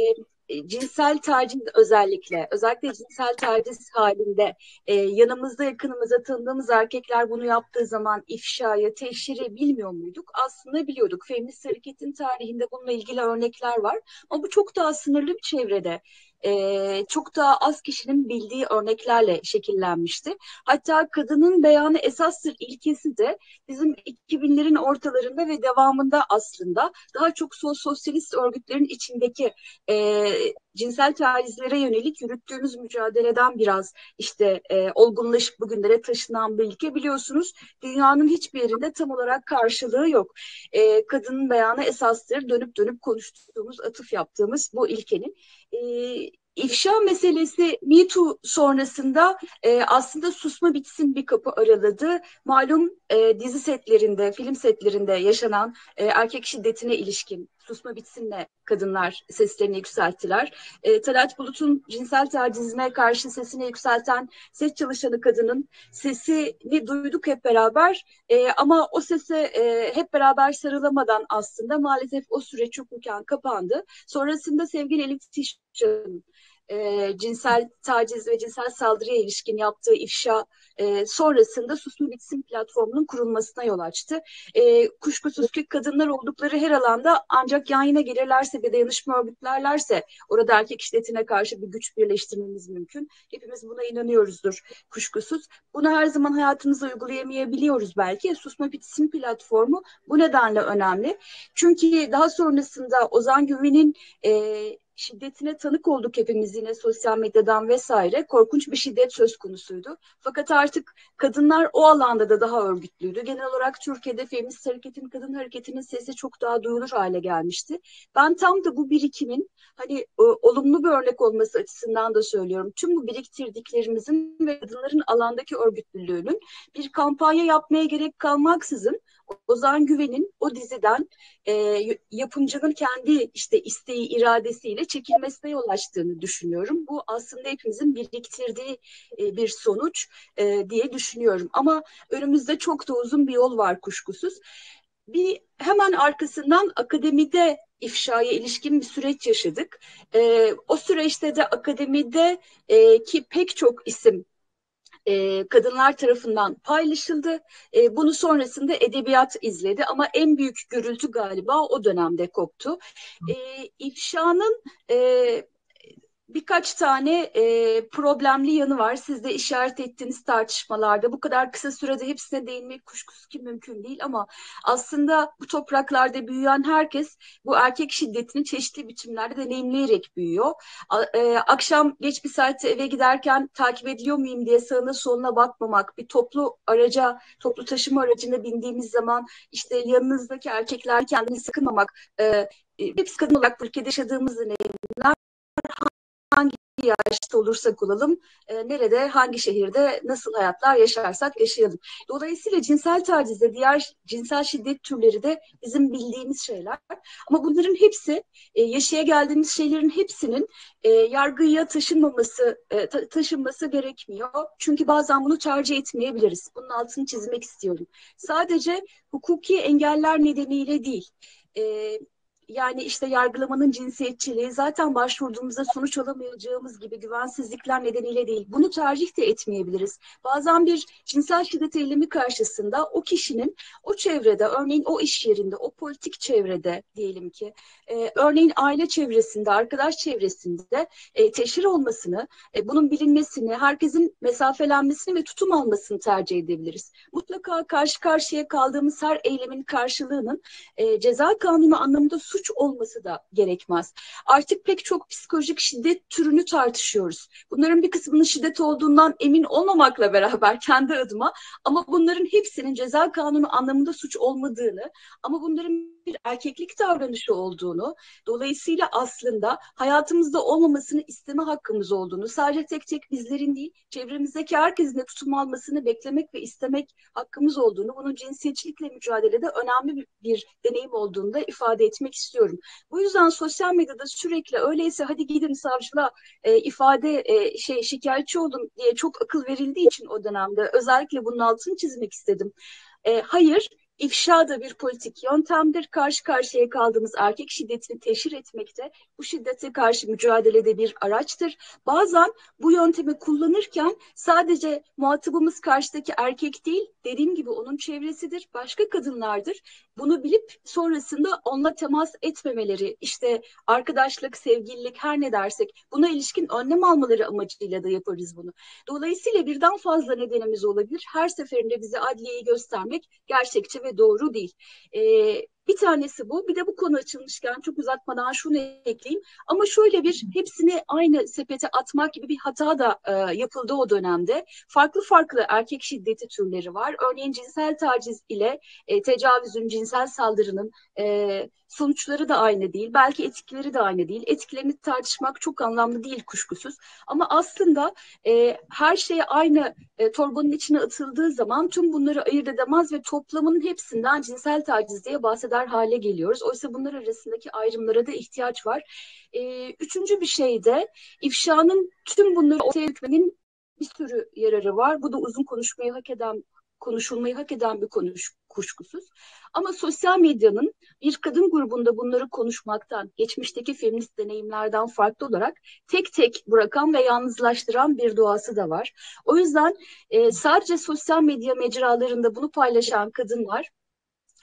cinsel taciz özellikle, özellikle cinsel taciz halinde e, yanımızda yakınımıza tanıdığımız erkekler bunu yaptığı zaman ifşaya, teşhiri bilmiyor muyduk? Aslında biliyorduk. Feminist hareketin tarihinde bununla ilgili örnekler var. Ama bu çok daha sınırlı bir çevrede e, çok daha az kişinin bildiği örneklerle şekillenmişti. Hatta kadının beyanı esastır ilkesi de bizim 2000'lerin ortalarında ve devamında aslında daha çok sol sosyalist örgütlerin içindeki e, cinsel tacizlere yönelik yürüttüğümüz mücadeleden biraz işte e, olgunlaşıp bugünlere taşınan bir ilke biliyorsunuz. Dünyanın hiçbir yerinde tam olarak karşılığı yok. E, kadının beyanı esastır dönüp dönüp konuştuğumuz, atıf yaptığımız bu ilkenin. E, İfşa meselesi Me Too sonrasında e, aslında susma bitsin bir kapı araladı. Malum e, dizi setlerinde, film setlerinde yaşanan e, erkek şiddetine ilişkin susma bitsinle kadınlar seslerini yükselttiler. E, Talat Bulut'un cinsel tacizine karşı sesini yükselten ses çalışanı kadının sesini duyduk hep beraber e, ama o sese e, hep beraber sarılamadan aslında maalesef o süreç hukuken kapandı. Sonrasında sevgili Elif Tişan'ın e, cinsel taciz ve cinsel saldırıya ilişkin yaptığı ifşa e, sonrasında Susma Bitsin platformunun kurulmasına yol açtı. E, kuşkusuz ki kadınlar oldukları her alanda ancak yan yana gelirlerse ve dayanışma örgütlerlerse orada erkek şiddetine karşı bir güç birleştirmemiz mümkün. Hepimiz buna inanıyoruzdur kuşkusuz. Bunu her zaman hayatımızda uygulayamayabiliyoruz belki. Susma Bitsin platformu bu nedenle önemli. Çünkü daha sonrasında Ozan Güven'in e, şiddetine tanık olduk hepimiz yine sosyal medyadan vesaire. Korkunç bir şiddet söz konusuydu. Fakat artık kadınlar o alanda da daha örgütlüydü. Genel olarak Türkiye'de feminist hareketin, kadın hareketinin sesi çok daha duyulur hale gelmişti. Ben tam da bu birikimin hani e, olumlu bir örnek olması açısından da söylüyorum. Tüm bu biriktirdiklerimizin ve kadınların alandaki örgütlülüğünün bir kampanya yapmaya gerek kalmaksızın Ozan Güven'in o diziden e, yapımcının kendi işte isteği, iradesiyle çekilmesine yol açtığını düşünüyorum. Bu aslında hepimizin biriktirdiği e, bir sonuç e, diye düşünüyorum. Ama önümüzde çok da uzun bir yol var kuşkusuz. Bir hemen arkasından akademide ifşaya ilişkin bir süreç yaşadık. E, o süreçte de akademide e, ki pek çok isim e, kadınlar tarafından paylaşıldı. E, bunu sonrasında edebiyat izledi ama en büyük gürültü galiba o dönemde koptu. E, ifşanın e, birkaç tane e, problemli yanı var. Siz de işaret ettiğiniz tartışmalarda bu kadar kısa sürede hepsine değinmek kuşkusuz ki mümkün değil ama aslında bu topraklarda büyüyen herkes bu erkek şiddetini çeşitli biçimlerde deneyimleyerek büyüyor. A, e, akşam geç bir saatte eve giderken takip ediliyor muyum diye sağına soluna bakmamak, bir toplu araca, toplu taşıma aracına bindiğimiz zaman işte yanınızdaki erkekler kendini sıkınmamak, e, hepsi kadın olarak ülkede yaşadığımız deneyimler hangi yaşta olursak olalım, e, nerede, hangi şehirde nasıl hayatlar yaşarsak yaşayalım. Dolayısıyla cinsel taciz diğer cinsel şiddet türleri de bizim bildiğimiz şeyler. Ama bunların hepsi, e, yaşaya geldiğimiz şeylerin hepsinin e, yargıya taşınmaması, e, ta, taşınması gerekmiyor. Çünkü bazen bunu tercih etmeyebiliriz. Bunun altını çizmek istiyorum. Sadece hukuki engeller nedeniyle değil. E, yani işte yargılamanın cinsiyetçiliği zaten başvurduğumuzda sonuç alamayacağımız gibi güvensizlikler nedeniyle değil. Bunu tercih de etmeyebiliriz. Bazen bir cinsel şiddet eylemi karşısında o kişinin o çevrede, örneğin o iş yerinde, o politik çevrede diyelim ki, e, örneğin aile çevresinde, arkadaş çevresinde e, teşhir olmasını, e, bunun bilinmesini, herkesin mesafelenmesini ve tutum almasını tercih edebiliriz. Mutlaka karşı karşıya kaldığımız her eylemin karşılığının e, ceza kanunu anlamında suç olması da gerekmez. Artık pek çok psikolojik şiddet türünü tartışıyoruz. Bunların bir kısmının şiddet olduğundan emin olmamakla beraber kendi adıma ama bunların hepsinin ceza kanunu anlamında suç olmadığını ama bunların bir erkeklik davranışı olduğunu, dolayısıyla aslında hayatımızda olmamasını isteme hakkımız olduğunu, sadece tek tek bizlerin değil, çevremizdeki herkesin de tutum almasını beklemek ve istemek hakkımız olduğunu, bunun cinsiyetçilikle mücadelede önemli bir, bir deneyim olduğunu da ifade etmek istiyorum. Bu yüzden sosyal medyada sürekli öyleyse hadi gidin savcılığa e, ifade e, şey şikayetçi olun diye çok akıl verildiği için o dönemde özellikle bunun altını çizmek istedim. E, hayır, İfşa da bir politik yöntemdir. Karşı karşıya kaldığımız erkek şiddetini teşhir etmekte, bu şiddete karşı mücadelede bir araçtır. Bazen bu yöntemi kullanırken sadece muhatabımız karşıdaki erkek değil, dediğim gibi onun çevresidir, başka kadınlardır. Bunu bilip sonrasında onunla temas etmemeleri, işte arkadaşlık, sevgililik her ne dersek buna ilişkin önlem almaları amacıyla da yaparız bunu. Dolayısıyla birden fazla nedenimiz olabilir. Her seferinde bize adliyeyi göstermek gerçekçi ve doğru değil. Ee, bir tanesi bu. Bir de bu konu açılmışken çok uzatmadan şunu ekleyeyim. Ama şöyle bir hepsini aynı sepete atmak gibi bir hata da e, yapıldı o dönemde. Farklı farklı erkek şiddeti türleri var. Örneğin cinsel taciz ile e, tecavüzün, cinsel saldırının e, sonuçları da aynı değil. Belki etkileri de aynı değil. Etkilerini tartışmak çok anlamlı değil kuşkusuz. Ama aslında e, her şey aynı e, torbanın içine atıldığı zaman tüm bunları ayırt edemez ve toplamının hepsinden cinsel taciz diye bahseder hale geliyoruz. Oysa bunlar arasındaki ayrımlara da ihtiyaç var. E, üçüncü bir şey de ifşanın tüm bunları ortaya dökmenin bir sürü yararı var. Bu da uzun konuşmayı hak eden konuşulmayı hak eden bir konuş, kuşkusuz. Ama sosyal medyanın bir kadın grubunda bunları konuşmaktan, geçmişteki feminist deneyimlerden farklı olarak tek tek bırakan ve yalnızlaştıran bir doğası da var. O yüzden e, sadece sosyal medya mecralarında bunu paylaşan kadınlar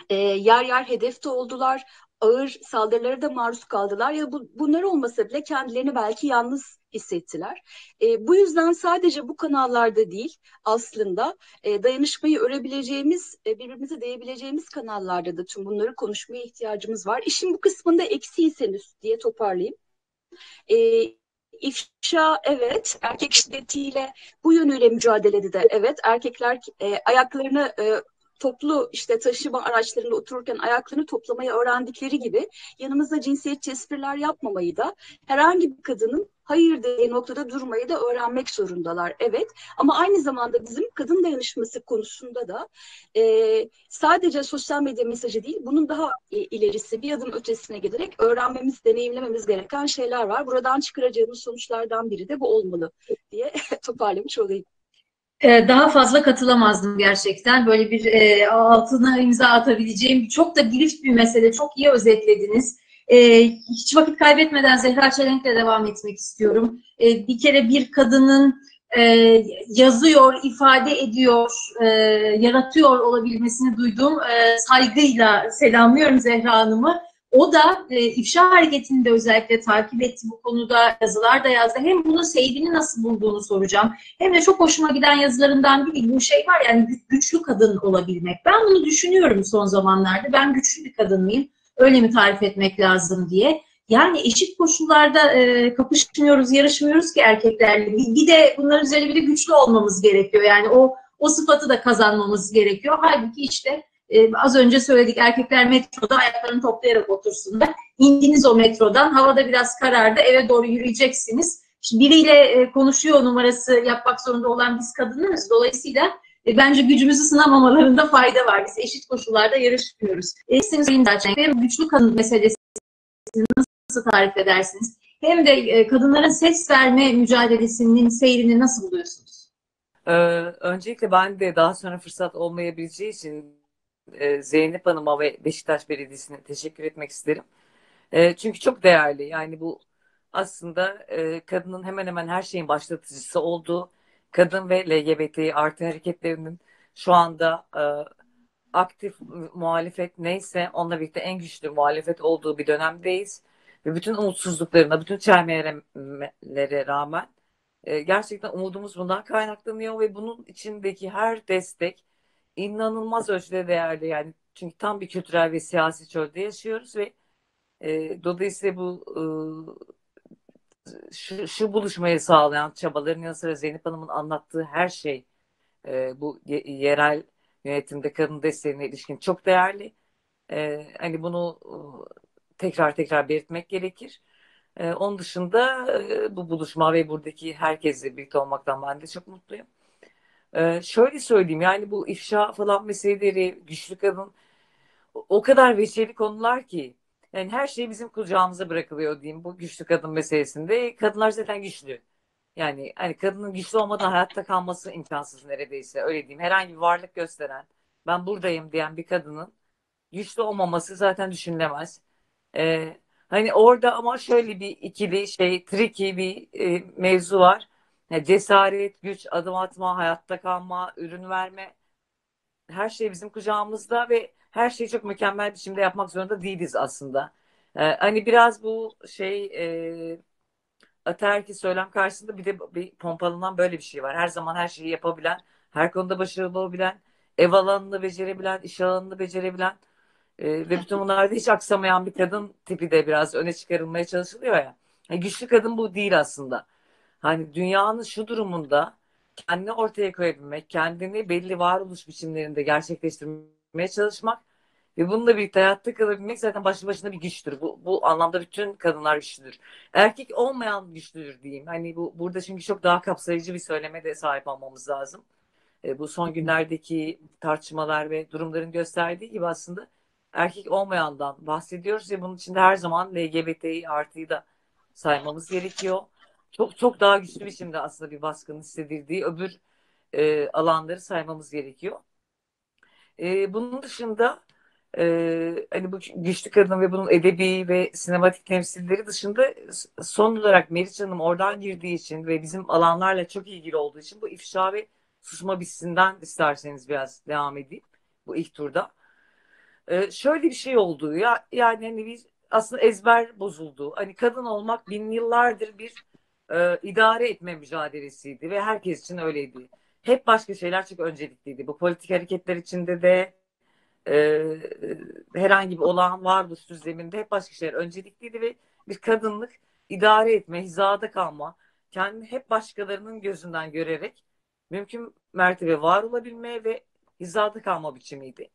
e, yer yer hedefte oldular ağır saldırılara da maruz kaldılar ya bu, bunlar olmasa bile kendilerini belki yalnız hissettiler. E, bu yüzden sadece bu kanallarda değil aslında e, dayanışmayı örebileceğimiz, e, birbirimize değebileceğimiz kanallarda da tüm bunları konuşmaya ihtiyacımız var. İşin bu kısmında eksiyseniz diye toparlayayım. E, İfşa evet, erkek şiddetiyle bu yönüyle mücadelede de evet, erkekler e, ayaklarını e, toplu işte taşıma araçlarında otururken ayaklarını toplamayı öğrendikleri gibi yanımızda cinsiyetçi espriler yapmamayı da herhangi bir kadının hayır dediği noktada durmayı da öğrenmek zorundalar. Evet ama aynı zamanda bizim kadın dayanışması konusunda da e, sadece sosyal medya mesajı değil bunun daha ilerisi bir adım ötesine giderek öğrenmemiz, deneyimlememiz gereken şeyler var. Buradan çıkaracağımız sonuçlardan biri de bu olmalı diye toparlamış olayım.
Ee, daha fazla katılamazdım gerçekten. Böyle bir e, altına imza atabileceğim çok da girift bir mesele. Çok iyi özetlediniz. E, hiç vakit kaybetmeden Zehra Çelenk'le devam etmek istiyorum. E, bir kere bir kadının e, yazıyor, ifade ediyor, e, yaratıyor olabilmesini duyduğum e, saygıyla selamlıyorum Zehra Hanım'ı. O da e, ifşa hareketini de özellikle takip etti bu konuda yazılar da yazdı. Hem bunun seyrini nasıl bulduğunu soracağım. Hem de çok hoşuma giden yazılarından biri bu şey var yani güçlü kadın olabilmek. Ben bunu düşünüyorum son zamanlarda. Ben güçlü bir kadın mıyım? Öyle mi tarif etmek lazım diye. Yani eşit koşullarda e, kapışmıyoruz, yarışmıyoruz ki erkeklerle. Bir, de bunların üzerine bir de güçlü olmamız gerekiyor. Yani o o sıfatı da kazanmamız gerekiyor. Halbuki işte e, az önce söyledik erkekler metroda ayaklarını toplayarak otursunlar. İndiniz o metrodan, havada biraz karardı, eve doğru yürüyeceksiniz. Şimdi biriyle e, konuşuyor numarası yapmak zorunda olan biz kadınlarız. Dolayısıyla e, bence gücümüzü sınamamalarında fayda var. Biz eşit koşullarda yarışmıyoruz. E, sizin. Hem güçlü kadın meselesini nasıl tarif edersiniz? Hem de e, kadınların ses verme mücadelesinin seyrini nasıl buluyorsunuz?
Ee, öncelikle ben de daha sonra fırsat olmayabileceği için e, Zeynep Hanım'a ve Beşiktaş Belediyesi'ne teşekkür etmek isterim. E, çünkü çok değerli. Yani bu aslında e, kadının hemen hemen her şeyin başlatıcısı olduğu, kadın ve LGBT artı hareketlerinin şu anda e, aktif muhalefet neyse onunla birlikte en güçlü muhalefet olduğu bir dönemdeyiz. Ve bütün umutsuzluklarına, bütün çelmelere rağmen e, gerçekten umudumuz bundan kaynaklanıyor ve bunun içindeki her destek, inanılmaz ölçüde değerli yani çünkü tam bir kültürel ve siyasi çölde yaşıyoruz ve e, dolayısıyla bu e, şu, şu buluşmayı sağlayan çabaların yanı sıra Zeynep Hanım'ın anlattığı her şey e, bu yerel yönetimde kadın desteğine ilişkin çok değerli. E, hani bunu e, tekrar tekrar belirtmek gerekir. E, onun dışında e, bu buluşma ve buradaki herkesle birlikte olmaktan ben de çok mutluyum. Ee, şöyle söyleyeyim yani bu ifşa falan meseleleri, güçlü kadın o kadar veçeli konular ki yani her şey bizim kucağımıza bırakılıyor diyeyim bu güçlü kadın meselesinde. Kadınlar zaten güçlü. Yani hani kadının güçlü olmadan hayatta kalması imkansız neredeyse öyle diyeyim. Herhangi bir varlık gösteren ben buradayım diyen bir kadının güçlü olmaması zaten düşünülemez. Ee, hani orada ama şöyle bir ikili şey tricky bir e, mevzu var. Yani cesaret, güç, adım atma, hayatta kalma, ürün verme her şey bizim kucağımızda ve her şeyi çok mükemmel biçimde yapmak zorunda değiliz aslında. Ee, hani biraz bu şey e, ataerkil söylem karşısında bir de bir pompalanan böyle bir şey var. Her zaman her şeyi yapabilen, her konuda başarılı olabilen, ev alanını becerebilen, iş alanını becerebilen e, ve bütün bunlarda hiç aksamayan bir kadın tipi de biraz öne çıkarılmaya çalışılıyor ya. Yani güçlü kadın bu değil aslında hani dünyanın şu durumunda kendini ortaya koyabilmek, kendini belli varoluş biçimlerinde gerçekleştirmeye çalışmak ve bununla birlikte hayatta kalabilmek zaten başlı başına bir güçtür. Bu, bu anlamda bütün kadınlar güçlüdür. Erkek olmayan güçlüdür diyeyim. Hani bu burada çünkü çok daha kapsayıcı bir söyleme de sahip olmamız lazım. E, bu son günlerdeki tartışmalar ve durumların gösterdiği gibi aslında erkek olmayandan bahsediyoruz ve bunun içinde her zaman LGBTİ artıyı da saymamız gerekiyor çok çok daha güçlü biçimde aslında bir baskının hissedildiği öbür e, alanları saymamız gerekiyor. E, bunun dışında e, hani bu güçlü kadın ve bunun edebi ve sinematik temsilleri dışında son olarak Meriç Hanım oradan girdiği için ve bizim alanlarla çok ilgili olduğu için bu ifşa ve susma bissinden isterseniz biraz devam edeyim bu ilk turda. E, şöyle bir şey oldu ya yani hani biz aslında ezber bozuldu. Hani kadın olmak bin yıllardır bir e, idare etme mücadelesiydi ve herkes için öyleydi. Hep başka şeyler çok öncelikliydi. Bu politik hareketler içinde de e, herhangi bir olağan varoluş düzleminde hep başka şeyler öncelikliydi ve bir kadınlık idare etme, hizada kalma, kendini hep başkalarının gözünden görerek mümkün mertebe var olabilme ve hizada kalma biçimiydi.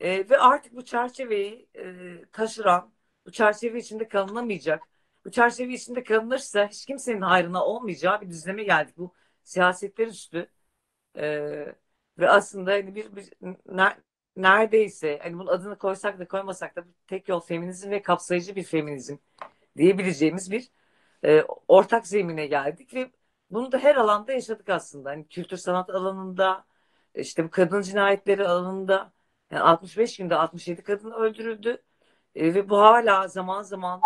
E, ve artık bu çerçeveyi e, taşıran, bu çerçeve içinde kalınamayacak, bu çerçeve içinde kalınırsa hiç kimsenin hayrına olmayacağı bir düzleme geldik. Bu siyasetler üstü e, ve aslında hani bir, bir ner, neredeyse hani bunun adını koysak da koymasak da tek yol feminizm ve kapsayıcı bir feminizm diyebileceğimiz bir e, ortak zemine geldik ve bunu da her alanda yaşadık aslında. Hani kültür sanat alanında, işte bu kadın cinayetleri alanında yani 65 günde 67 kadın öldürüldü. E, ve bu hala zaman zaman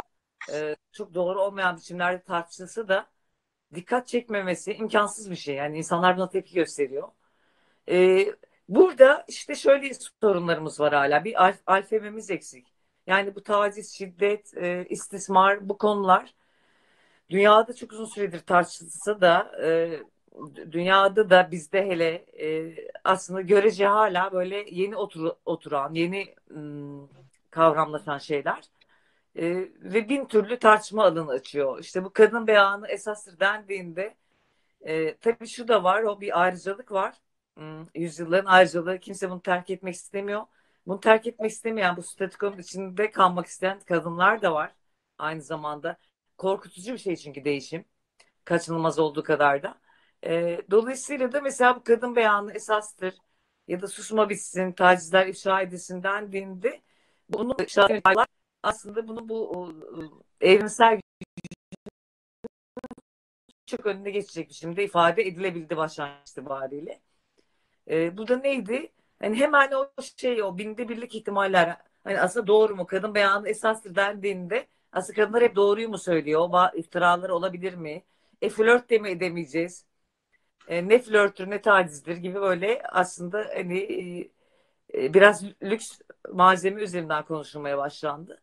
e, çok doğru olmayan biçimlerde tartışılsa da dikkat çekmemesi imkansız bir şey. Yani insanlar buna tepki gösteriyor. E, burada işte şöyle sorunlarımız var hala. Bir alf alfabemiz eksik. Yani bu taciz, şiddet, e, istismar bu konular dünyada çok uzun süredir tartışılsa da e, dünyada da bizde hele e, aslında görece hala böyle yeni otur, oturan, yeni ım, kavramlaşan şeyler. E, ve bin türlü tartışma alanı açıyor. İşte bu kadın beyanı esastır dendiğinde e, tabii şu da var, o bir ayrıcalık var. Hmm, yüzyılların ayrıcalığı, kimse bunu terk etmek istemiyor. Bunu terk etmek istemeyen, bu statükonun içinde kalmak isteyen kadınlar da var aynı zamanda. Korkutucu bir şey çünkü değişim. Kaçınılmaz olduğu kadar da. E, dolayısıyla da mesela bu kadın beyanı esastır ya da susma bitsin, tacizler ifşa edilsin dendiğinde bunu aslında bunu bu evrimsel çok önüne geçecek biçimde ifade edilebildi başlangıç itibariyle. E, bu da neydi? Yani hemen o şey o binde birlik ihtimaller hani aslında doğru mu? Kadın beyanı esastır dendiğinde aslında kadınlar hep doğruyu mu söylüyor? O iftiraları olabilir mi? E flört de mi edemeyeceğiz? E, ne flörtür ne tacizdir gibi böyle aslında hani e, biraz lüks malzeme üzerinden konuşulmaya başlandı.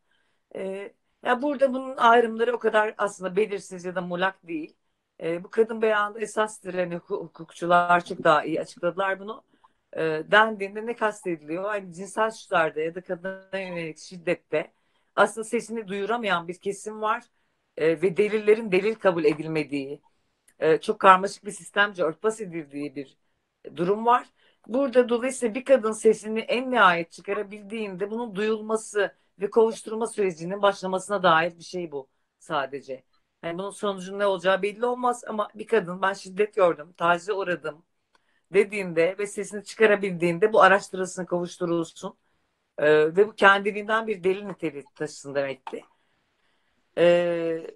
E, ya burada bunun ayrımları o kadar aslında belirsiz ya da mulak değil. E, bu kadın beyanı esastır. Hani hukukçular çok daha iyi açıkladılar bunu. E, dendiğinde ne kastediliyor? Hani cinsel suçlarda ya da kadına yönelik şiddette aslında sesini duyuramayan bir kesim var. E, ve delillerin delil kabul edilmediği, e, çok karmaşık bir sistemce örtbas edildiği bir durum var. Burada dolayısıyla bir kadın sesini en nihayet çıkarabildiğinde bunun duyulması ve kovuşturma sürecinin başlamasına dair bir şey bu sadece. Yani bunun sonucunun ne olacağı belli olmaz ama bir kadın ben şiddet gördüm, tacize uğradım dediğinde ve sesini çıkarabildiğinde bu araştırılsın, kovuşturulsun ee, ve bu kendiliğinden bir delil niteliği taşısın demekti. Ee,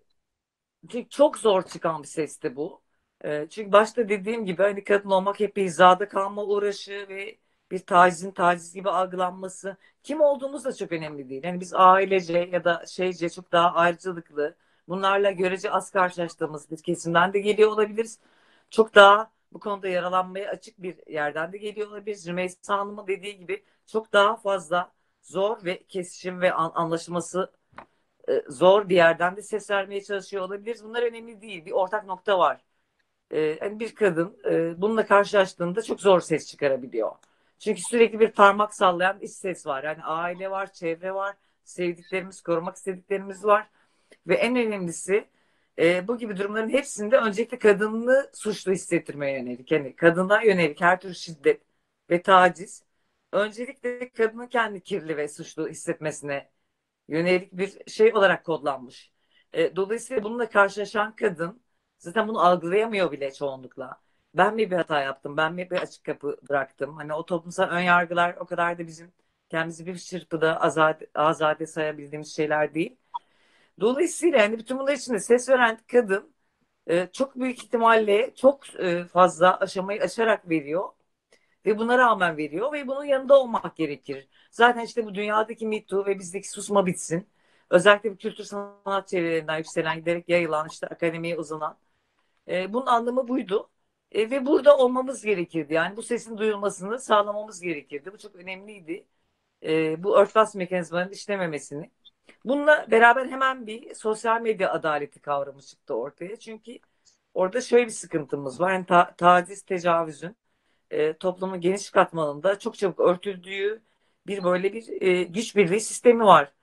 çünkü çok zor çıkan bir sesti bu. Ee, çünkü başta dediğim gibi hani kadın olmak hep bir hizada kalma uğraşı ve bir tacizin taciz gibi algılanması. Kim olduğumuz da çok önemli değil. Yani biz ailece ya da şeyce çok daha ayrıcalıklı, bunlarla görece az karşılaştığımız bir kesimden de geliyor olabiliriz. Çok daha bu konuda yaralanmaya açık bir yerden de geliyor olabiliriz. Rümeysa Hanım'ın dediği gibi çok daha fazla zor ve kesişim ve anlaşılması e, zor bir yerden de ses vermeye çalışıyor olabiliriz. Bunlar önemli değil. Bir ortak nokta var. E, yani bir kadın e, bununla karşılaştığında çok zor ses çıkarabiliyor. Çünkü sürekli bir parmak sallayan iç ses var. Yani aile var, çevre var, sevdiklerimiz, korumak istediklerimiz var. Ve en önemlisi e, bu gibi durumların hepsinde öncelikle kadını suçlu hissettirmeye yönelik. Yani kadına yönelik her türlü şiddet ve taciz öncelikle kadının kendi kirli ve suçlu hissetmesine yönelik bir şey olarak kodlanmış. E, dolayısıyla bununla karşılaşan kadın zaten bunu algılayamıyor bile çoğunlukla. Ben mi bir hata yaptım? Ben mi bir açık kapı bıraktım? Hani o toplumsal ön yargılar o kadar da bizim kendimizi bir çırpıda azade, azade sayabildiğimiz şeyler değil. Dolayısıyla yani bütün bunlar içinde ses veren kadın e, çok büyük ihtimalle çok e, fazla aşamayı aşarak veriyor. ve buna rağmen veriyor ve bunun yanında olmak gerekir. Zaten işte bu dünyadaki Me Too ve bizdeki susma bitsin. Özellikle bu kültür sanat çevrelerinden yükselen giderek yayılan işte akademiye uzanan. E, bunun anlamı buydu. E, ve burada olmamız gerekirdi. Yani bu sesin duyulmasını sağlamamız gerekirdi. Bu çok önemliydi. E, bu örtbas mekanizmalarının işlememesini. Bununla beraber hemen bir sosyal medya adaleti kavramı çıktı ortaya. Çünkü orada şöyle bir sıkıntımız var. Yani ta taciz, tecavüzün e, toplumun geniş katmanında çok çabuk örtüldüğü bir böyle bir e, güç birliği sistemi var.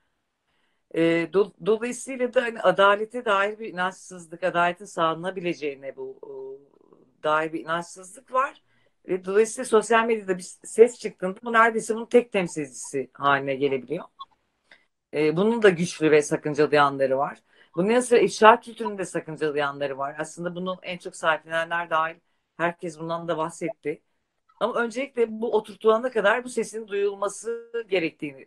E, do dolayısıyla da hani adalete dair bir inançsızlık, adaletin sağlanabileceğine bu e, dair bir inançsızlık var. Ve dolayısıyla sosyal medyada bir ses çıktığında bu neredeyse bunun tek temsilcisi haline gelebiliyor. E, bunun da güçlü ve sakıncalı yanları var. Bunun yanı sıra ifşa kültürünün de sakıncalı yanları var. Aslında bunu en çok sahiplenenler dahil herkes bundan da bahsetti. Ama öncelikle bu oturtulana kadar bu sesin duyulması gerektiğini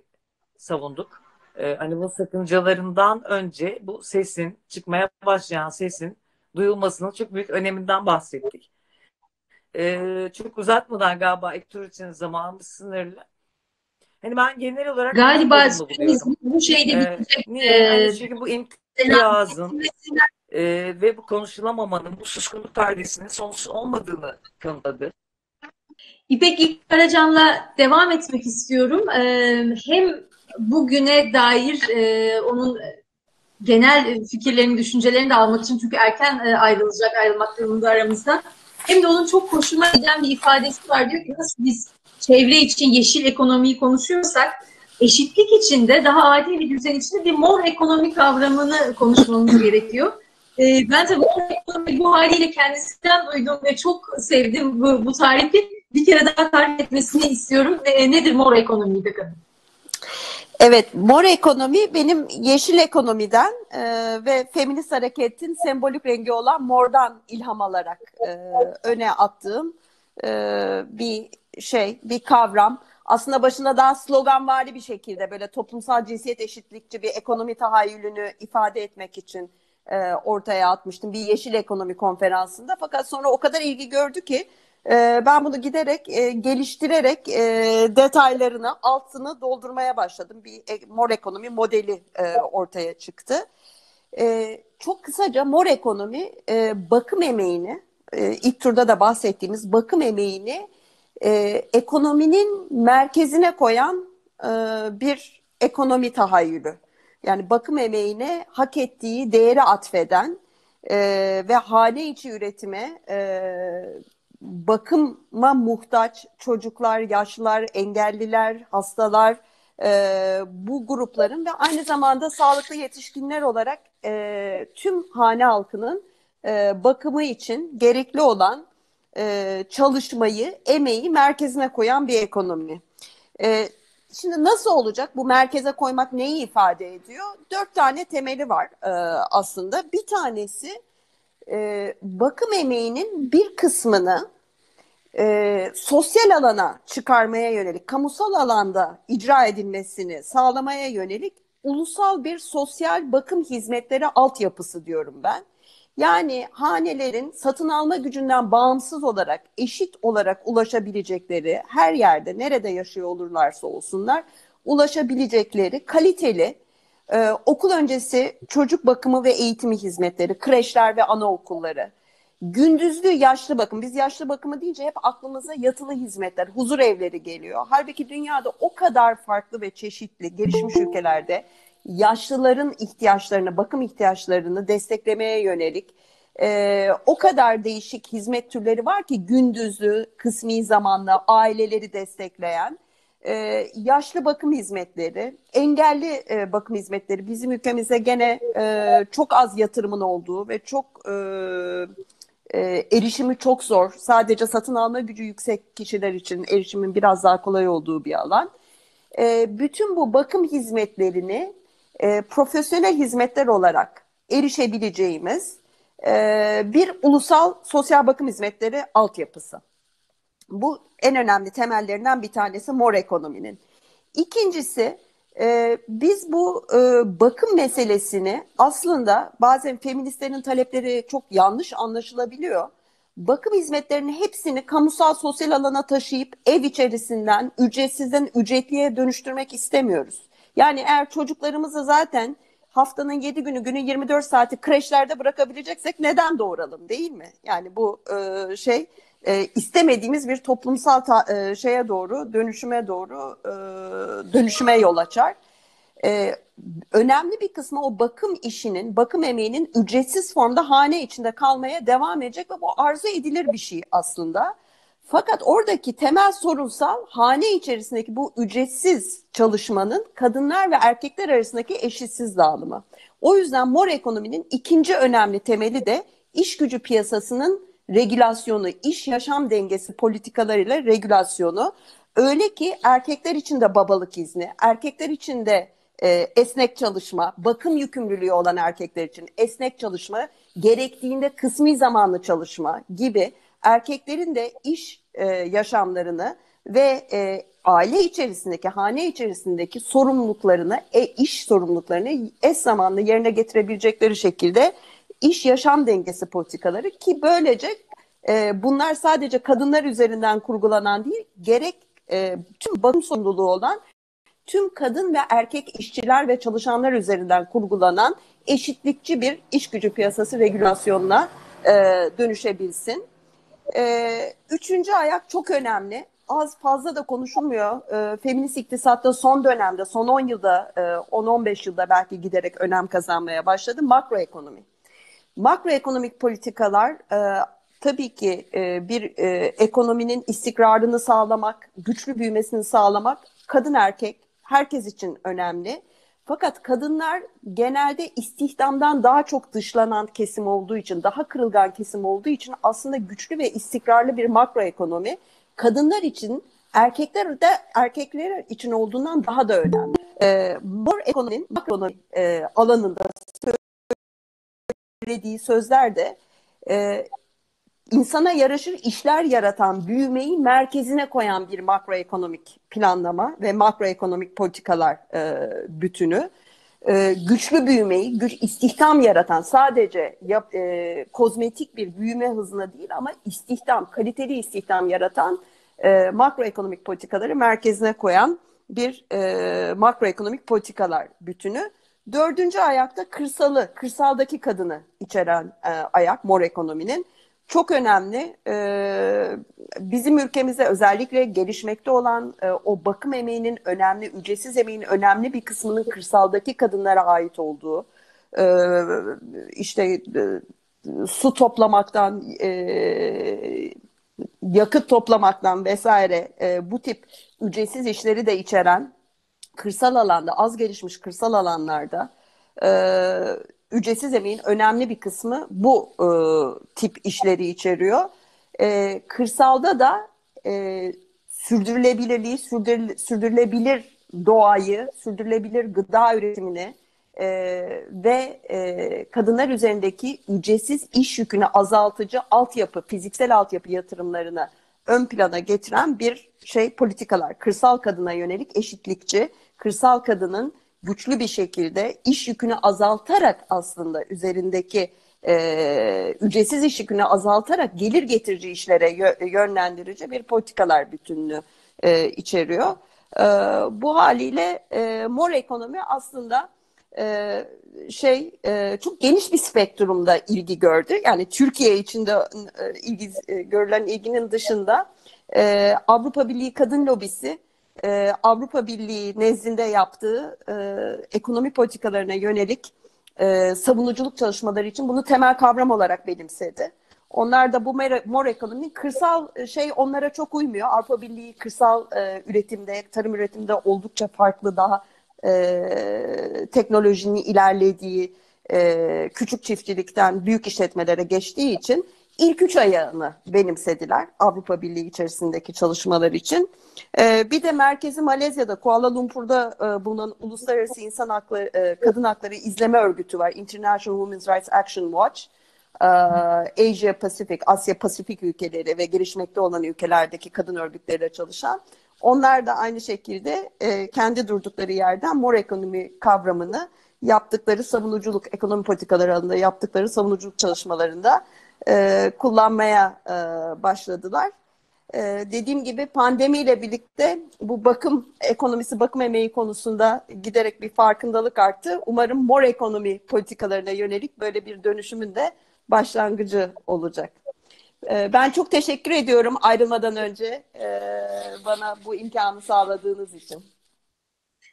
savunduk. Ee, hani bu sakıncalarından önce bu sesin, çıkmaya başlayan sesin duyulmasının çok büyük öneminden bahsettik. Ee, çok uzatmadan galiba ilk tur için zamanımız sınırlı. Hani ben genel olarak
galiba bu şeyde
ee, niye? Yani çünkü bu imtiyazın e, ve bu konuşulamamanın, bu suskunluk perdesinin sonsuz olmadığını kanıtladı.
İpek İlk Karacan'la devam etmek istiyorum. Ee, hem bugüne dair e, onun genel fikirlerini, düşüncelerini de almak için çünkü erken e, ayrılacak, ayrılmak durumunda aramızda. Hem de onun çok hoşuma giden bir ifadesi var. Diyor ki nasıl biz çevre için yeşil ekonomiyi konuşuyorsak eşitlik içinde daha adil bir düzen içinde bir mor ekonomi kavramını konuşmamız gerekiyor. E, ben tabii mor ekonomi bu haliyle kendisinden duydum ve çok sevdim bu, bu tarifi. Bir kere daha tarif etmesini istiyorum. E, nedir mor ekonomi kadın?
Evet, mor ekonomi benim yeşil ekonomiden e, ve feminist hareketin sembolik rengi olan mordan ilham alarak e, öne attığım e, bir şey, bir kavram. Aslında başında daha sloganvari bir şekilde böyle toplumsal cinsiyet eşitlikçi bir ekonomi tahayyülünü ifade etmek için e, ortaya atmıştım bir yeşil ekonomi konferansında. Fakat sonra o kadar ilgi gördü ki e, ben bunu giderek e, geliştirerek e, detaylarını altını doldurmaya başladım. Bir e, mor ekonomi modeli e, ortaya çıktı. E, çok kısaca mor ekonomi e, bakım emeğini e, ilk turda da bahsettiğimiz bakım emeğini e, ekonominin merkezine koyan e, bir ekonomi tahayyülü. Yani bakım emeğine hak ettiği değeri atfeden e, ve hane içi üretime e, bakıma muhtaç çocuklar, yaşlılar, engelliler, hastalar e, bu grupların ve aynı zamanda sağlıklı yetişkinler olarak e, tüm hane halkının e, bakımı için gerekli olan e, çalışmayı, emeği merkezine koyan bir ekonomi. E, şimdi nasıl olacak? Bu merkeze koymak neyi ifade ediyor? Dört tane temeli var e, aslında. Bir tanesi e, bakım emeğinin bir kısmını e, sosyal alana çıkarmaya yönelik, kamusal alanda icra edilmesini sağlamaya yönelik ulusal bir sosyal bakım hizmetleri altyapısı diyorum ben. Yani hanelerin satın alma gücünden bağımsız olarak eşit olarak ulaşabilecekleri her yerde nerede yaşıyor olurlarsa olsunlar ulaşabilecekleri kaliteli e, okul öncesi çocuk bakımı ve eğitimi hizmetleri, kreşler ve anaokulları, gündüzlü yaşlı bakım. Biz yaşlı bakımı deyince hep aklımıza yatılı hizmetler, huzur evleri geliyor. Halbuki dünyada o kadar farklı ve çeşitli gelişmiş ülkelerde yaşlıların ihtiyaçlarını, bakım ihtiyaçlarını desteklemeye yönelik e, o kadar değişik hizmet türleri var ki gündüzlü, kısmi zamanla aileleri destekleyen e, yaşlı bakım hizmetleri, engelli e, bakım hizmetleri bizim ülkemize gene e, çok az yatırımın olduğu ve çok e, erişimi çok zor. Sadece satın alma gücü yüksek kişiler için erişimin biraz daha kolay olduğu bir alan. Bütün bu bakım hizmetlerini profesyonel hizmetler olarak erişebileceğimiz bir ulusal sosyal bakım hizmetleri altyapısı. Bu en önemli temellerinden bir tanesi mor ekonominin. İkincisi e, biz bu e, bakım meselesini aslında bazen feministlerin talepleri çok yanlış anlaşılabiliyor. bakım hizmetlerinin hepsini kamusal sosyal alana taşıyıp ev içerisinden ücretsizden ücretliye dönüştürmek istemiyoruz. Yani eğer çocuklarımızı zaten haftanın 7 günü günü 24 saati kreşlerde bırakabileceksek neden doğuralım değil mi? Yani bu e, şey e, istemediğimiz bir toplumsal ta, e, şeye doğru dönüşüme doğru e, dönüşüme yol açar. E, önemli bir kısmı o bakım işinin, bakım emeğinin ücretsiz formda hane içinde kalmaya devam edecek ve bu arzu edilir bir şey aslında. Fakat oradaki temel sorunsal hane içerisindeki bu ücretsiz çalışmanın kadınlar ve erkekler arasındaki eşitsiz dağılımı. O yüzden mor ekonominin ikinci önemli temeli de iş gücü piyasasının regülasyonu, iş yaşam dengesi politikalarıyla regülasyonu. Öyle ki erkekler için de babalık izni, erkekler için de e, esnek çalışma, bakım yükümlülüğü olan erkekler için esnek çalışma, gerektiğinde kısmi zamanlı çalışma gibi erkeklerin de iş e, yaşamlarını ve e, aile içerisindeki, hane içerisindeki sorumluluklarını, e, iş sorumluluklarını eş zamanlı yerine getirebilecekleri şekilde iş yaşam dengesi politikaları ki böylece e, bunlar sadece kadınlar üzerinden kurgulanan değil, gerek e, tüm bakım sorumluluğu olan tüm kadın ve erkek işçiler ve çalışanlar üzerinden kurgulanan eşitlikçi bir iş gücü piyasası regülasyonuna e, dönüşebilsin. E, üçüncü ayak çok önemli. Az fazla da konuşulmuyor. E, feminist iktisatta son dönemde, son 10 yılda, e, 10-15 yılda belki giderek önem kazanmaya başladı. Makroekonomi. Makroekonomik politikalar e, tabii ki e, bir e, ekonominin istikrarını sağlamak, güçlü büyümesini sağlamak kadın erkek herkes için önemli. Fakat kadınlar genelde istihdamdan daha çok dışlanan kesim olduğu için, daha kırılgan kesim olduğu için aslında güçlü ve istikrarlı bir makroekonomi kadınlar için erkekler de erkekler için olduğundan daha da önemli. Ee, mor ekonominin makroekonomi e, alanında söylediği sözler de e, insana yaraşır işler yaratan büyümeyi merkezine koyan bir makroekonomik planlama ve makroekonomik politikalar e, bütünü. E, güçlü büyümeyi, güç, istihdam yaratan sadece yap, e, kozmetik bir büyüme hızına değil ama istihdam, kaliteli istihdam yaratan e, makroekonomik politikaları merkezine koyan bir e, makroekonomik politikalar bütünü. Dördüncü ayakta kırsalı, kırsaldaki kadını içeren e, ayak mor ekonominin çok önemli. Ee, bizim ülkemizde özellikle gelişmekte olan e, o bakım emeğinin önemli, ücretsiz emeğin önemli bir kısmının kırsaldaki kadınlara ait olduğu, e, işte e, su toplamaktan, e, yakıt toplamaktan vesaire e, bu tip ücretsiz işleri de içeren kırsal alanda, az gelişmiş kırsal alanlarda e, ücretsiz emeğin önemli bir kısmı bu e, tip işleri içeriyor. E, kırsalda da e, sürdürülebilirliği, sürdür, sürdürülebilir doğayı, sürdürülebilir gıda üretimini e, ve e, kadınlar üzerindeki ücretsiz iş yükünü azaltıcı altyapı, fiziksel altyapı yatırımlarını ön plana getiren bir şey politikalar. Kırsal kadına yönelik eşitlikçi, kırsal kadının güçlü bir şekilde iş yükünü azaltarak aslında üzerindeki e, ücretsiz iş yükünü azaltarak gelir getirici işlere yönlendirici bir politikalar bütünlüğü e, içeriyor. E, bu haliyle e, mor ekonomi aslında e, şey e, çok geniş bir spektrumda ilgi gördü. Yani Türkiye içinde e, ilgi e, görülen ilginin dışında e, Avrupa Birliği Kadın Lobisi e, Avrupa Birliği nezdinde yaptığı ekonomi politikalarına yönelik savunuculuk çalışmaları için bunu temel kavram olarak benimsedi. Onlar da bu mor ekonominin kırsal şey onlara çok uymuyor. Avrupa Birliği kırsal üretimde, tarım üretiminde oldukça farklı daha e, teknolojinin ilerlediği e, küçük çiftçilikten büyük işletmelere geçtiği için ilk üç ayağını benimsediler Avrupa Birliği içerisindeki çalışmalar için. Ee, bir de merkezi Malezya'da Kuala Lumpur'da e, bulunan Uluslararası İnsan Hakları e, Kadın Hakları İzleme Örgütü var. International Women's Rights Action Watch. Ee, Asia Pacific, Asya Pasifik ülkeleri ve gelişmekte olan ülkelerdeki kadın örgütleriyle çalışan. Onlar da aynı şekilde e, kendi durdukları yerden mor ekonomi kavramını yaptıkları savunuculuk, ekonomi politikaları alanında yaptıkları savunuculuk çalışmalarında e, kullanmaya e, başladılar. E, dediğim gibi pandemiyle birlikte bu bakım ekonomisi, bakım emeği konusunda giderek bir farkındalık arttı. Umarım mor ekonomi politikalarına yönelik böyle bir dönüşümün de başlangıcı olacak. E, ben çok teşekkür ediyorum ayrılmadan önce e, bana bu imkanı sağladığınız için.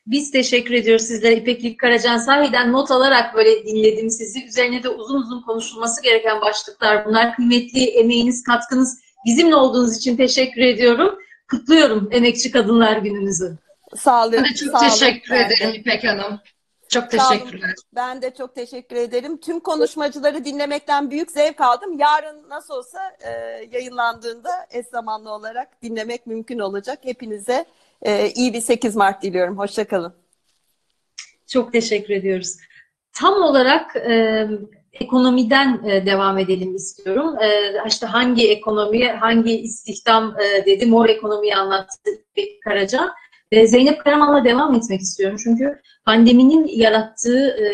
Biz teşekkür ediyoruz sizlere İpeklik Karacan. Sahiden not alarak böyle dinledim sizi. Üzerine de uzun uzun konuşulması gereken başlıklar bunlar. Kıymetli emeğiniz, katkınız bizimle olduğunuz için teşekkür ediyorum. Kutluyorum Emekçi Kadınlar Gününüzü.
Sağ olun.
Çok
sağ
teşekkür ederim İpek Hanım. Çok teşekkürler.
Ben de çok teşekkür ederim. Tüm konuşmacıları dinlemekten büyük zevk aldım. Yarın nasıl olsa e, yayınlandığında eş zamanlı olarak dinlemek mümkün olacak. Hepinize e, iyi bir 8 Mart diliyorum. Hoşçakalın.
Çok teşekkür ediyoruz. Tam olarak e, ekonomiden e, devam edelim istiyorum. E, işte hangi ekonomi, hangi istihdam e, dedi, mor ekonomiyi anlattı Karaca. E, Zeynep Karaman'la devam etmek istiyorum. Çünkü pandeminin yarattığı e,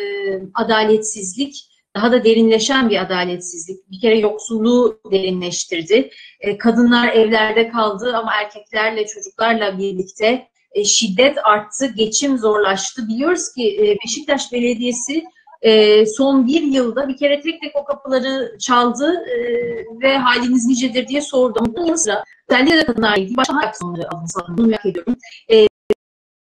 adaletsizlik daha da derinleşen bir adaletsizlik. Bir kere yoksulluğu derinleştirdi. E, kadınlar evlerde kaldı ama erkeklerle, çocuklarla birlikte e, şiddet arttı, geçim zorlaştı. Biliyoruz ki e, Beşiktaş Belediyesi e, son bir yılda bir kere tek tek o kapıları çaldı e, ve haliniz nicedir diye sordu. Bunun yanı sıra özellikle de kadınlarla ilgili başka hangi aksiyonları sanırım bunu merak ediyorum. E,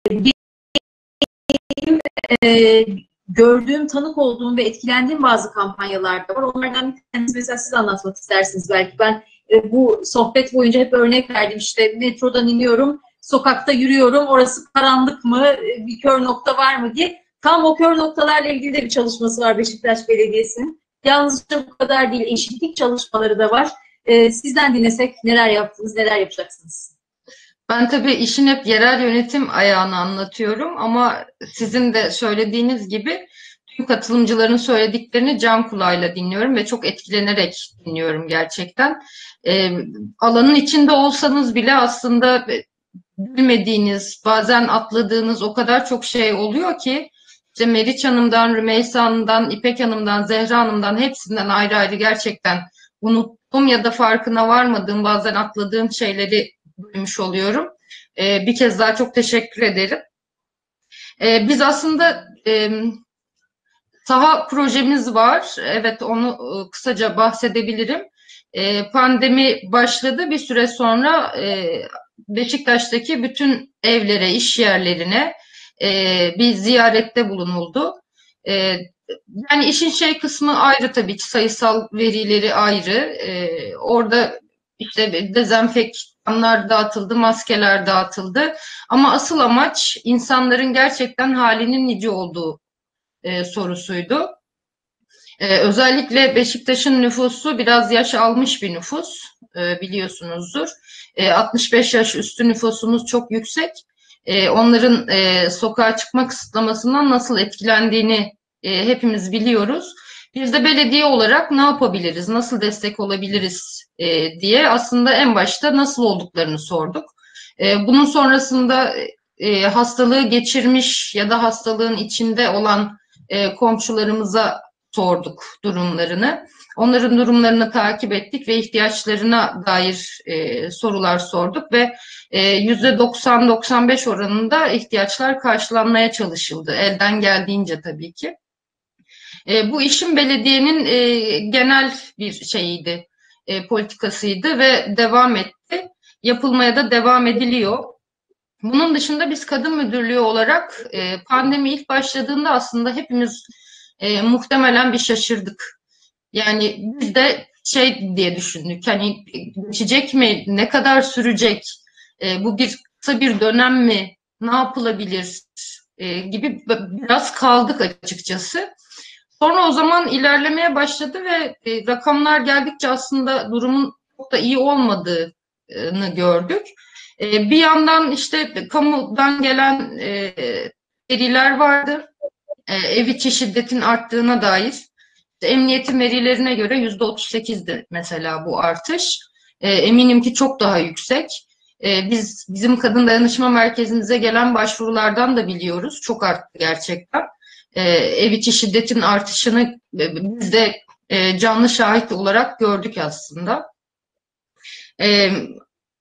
benim e, gördüğüm, tanık olduğum ve etkilendiğim bazı kampanyalar da var. Onlardan bir tanesi mesela siz anlatmak istersiniz belki. Ben e, bu sohbet boyunca hep örnek verdim. İşte metrodan iniyorum, sokakta yürüyorum, orası karanlık mı, e, bir kör nokta var mı diye. Tam o kör noktalarla ilgili de bir çalışması var Beşiktaş Belediyesi'nin. Yalnızca bu kadar değil, eşitlik çalışmaları da var. E, sizden dinlesek neler yaptınız, neler yapacaksınız?
Ben tabii işin hep yerel yönetim ayağını anlatıyorum ama sizin de söylediğiniz gibi tüm katılımcıların söylediklerini can kulağıyla dinliyorum ve çok etkilenerek dinliyorum gerçekten. Ee, alanın içinde olsanız bile aslında bilmediğiniz, bazen atladığınız o kadar çok şey oluyor ki işte Meriç Hanım'dan, Rümeysa Hanım'dan, İpek Hanım'dan, Zehra Hanım'dan hepsinden ayrı ayrı gerçekten unuttum ya da farkına varmadığım bazen atladığım şeyleri duymuş oluyorum. Ee, bir kez daha çok teşekkür ederim. Ee, biz aslında e, saha projemiz var. Evet onu e, kısaca bahsedebilirim. E, pandemi başladı. Bir süre sonra e, Beşiktaş'taki bütün evlere, iş yerlerine e, bir ziyarette bulunuldu. E, yani işin şey kısmı ayrı tabii ki sayısal verileri ayrı. E, orada işte dezenfektanlar dağıtıldı, maskeler dağıtıldı. Ama asıl amaç insanların gerçekten halinin nice olduğu e, sorusuydu. E, özellikle Beşiktaş'ın nüfusu biraz yaş almış bir nüfus e, biliyorsunuzdur. E, 65 yaş üstü nüfusumuz çok yüksek. E, onların e, sokağa çıkma kısıtlamasından nasıl etkilendiğini e, hepimiz biliyoruz. Biz de belediye olarak ne yapabiliriz, nasıl destek olabiliriz e, diye aslında en başta nasıl olduklarını sorduk. E, bunun sonrasında e, hastalığı geçirmiş ya da hastalığın içinde olan e, komşularımıza sorduk durumlarını. Onların durumlarını takip ettik ve ihtiyaçlarına dair e, sorular sorduk ve yüzde 90-95 oranında ihtiyaçlar karşılanmaya çalışıldı. Elden geldiğince tabii ki. E, bu işin belediyenin e, genel bir şeyiydi, e, politikasıydı ve devam etti. Yapılmaya da devam ediliyor. Bunun dışında biz kadın müdürlüğü olarak e, pandemi ilk başladığında aslında hepimiz e, muhtemelen bir şaşırdık. Yani biz de şey diye düşündük, hani geçecek mi, ne kadar sürecek, e, bu bir kısa bir dönem mi, ne yapılabilir e, gibi biraz kaldık açıkçası. Sonra o zaman ilerlemeye başladı ve e, rakamlar geldikçe aslında durumun çok da iyi olmadığını gördük. E, bir yandan işte kamudan gelen e, veriler vardı. E, ev içi şiddetin arttığına dair. İşte emniyetin verilerine göre yüzde 38'di mesela bu artış. E, eminim ki çok daha yüksek. E, biz bizim kadın dayanışma merkezimize gelen başvurulardan da biliyoruz. Çok arttı gerçekten e, ev içi şiddetin artışını e, biz de e, canlı şahit olarak gördük aslında. E,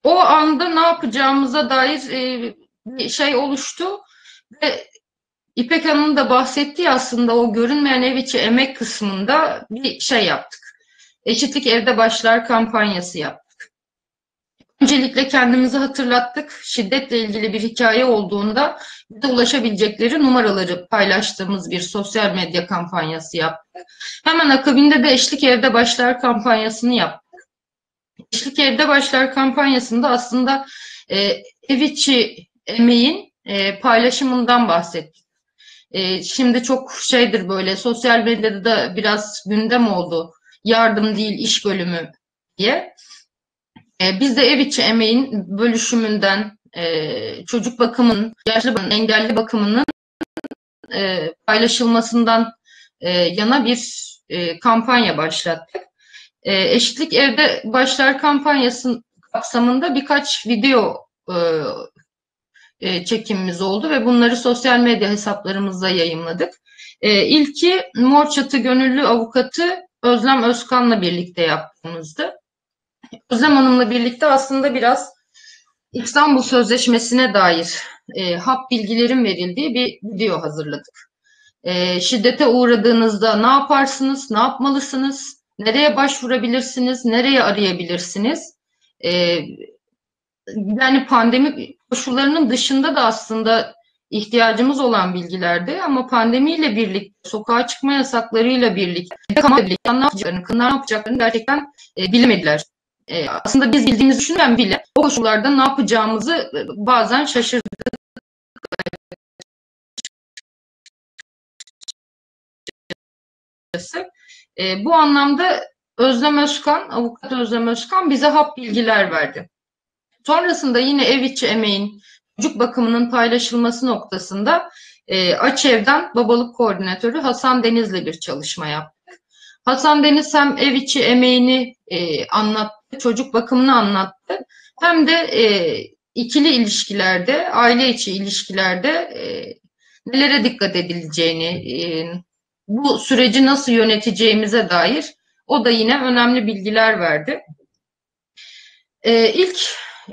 o anda ne yapacağımıza dair e, bir şey oluştu ve İpek Hanım'ın da bahsettiği aslında o görünmeyen ev içi emek kısmında bir şey yaptık. Eşitlik Evde Başlar kampanyası yaptık. Öncelikle kendimizi hatırlattık. Şiddetle ilgili bir hikaye olduğunda bize ulaşabilecekleri numaraları paylaştığımız bir sosyal medya kampanyası yaptık. Hemen akabinde de Eşlik Evde Başlar kampanyasını yaptık. Eşlik Evde Başlar kampanyasında aslında e, ev içi emeğin e, paylaşımından bahsettik. E, şimdi çok şeydir böyle sosyal medyada da biraz gündem oldu. Yardım değil iş bölümü diye. E, biz de ev içi emeğin bölüşümünden, e, çocuk bakımının, yaşlı bakımının, engelli bakımının e, paylaşılmasından e, yana bir e, kampanya başlattık. E, Eşitlik Evde Başlar kampanyasının kapsamında birkaç video e, e, çekimimiz oldu ve bunları sosyal medya hesaplarımızda yayınladık. E, ilki Mor Çatı Gönüllü Avukatı Özlem Özkan'la birlikte yaptığımızdı. Özlem Hanım'la birlikte aslında biraz İstanbul Sözleşmesi'ne dair e, hap bilgilerin verildiği bir video hazırladık. E, şiddete uğradığınızda ne yaparsınız, ne yapmalısınız, nereye başvurabilirsiniz, nereye arayabilirsiniz? E, yani pandemi koşullarının dışında da aslında ihtiyacımız olan bilgilerdi ama pandemiyle birlikte sokağa çıkma yasaklarıyla birlikte ne yapacaklarını, ne yapacaklarını gerçekten e, bilemediler. E, aslında biz bildiğimizi düşünmeyen bile o koşullarda ne yapacağımızı e, bazen şaşırdık. E, bu anlamda Özlem Özkan, avukat Özlem Özkan bize hap bilgiler verdi. Sonrasında yine ev içi emeğin, çocuk bakımının paylaşılması noktasında e, Açev'den babalık koordinatörü Hasan Deniz'le bir çalışma yaptık. Hasan Deniz hem ev içi emeğini e, anlattı, çocuk bakımını anlattı. Hem de e, ikili ilişkilerde, aile içi ilişkilerde e, nelere dikkat edileceğini, e, bu süreci nasıl yöneteceğimize dair o da yine önemli bilgiler verdi. E, ilk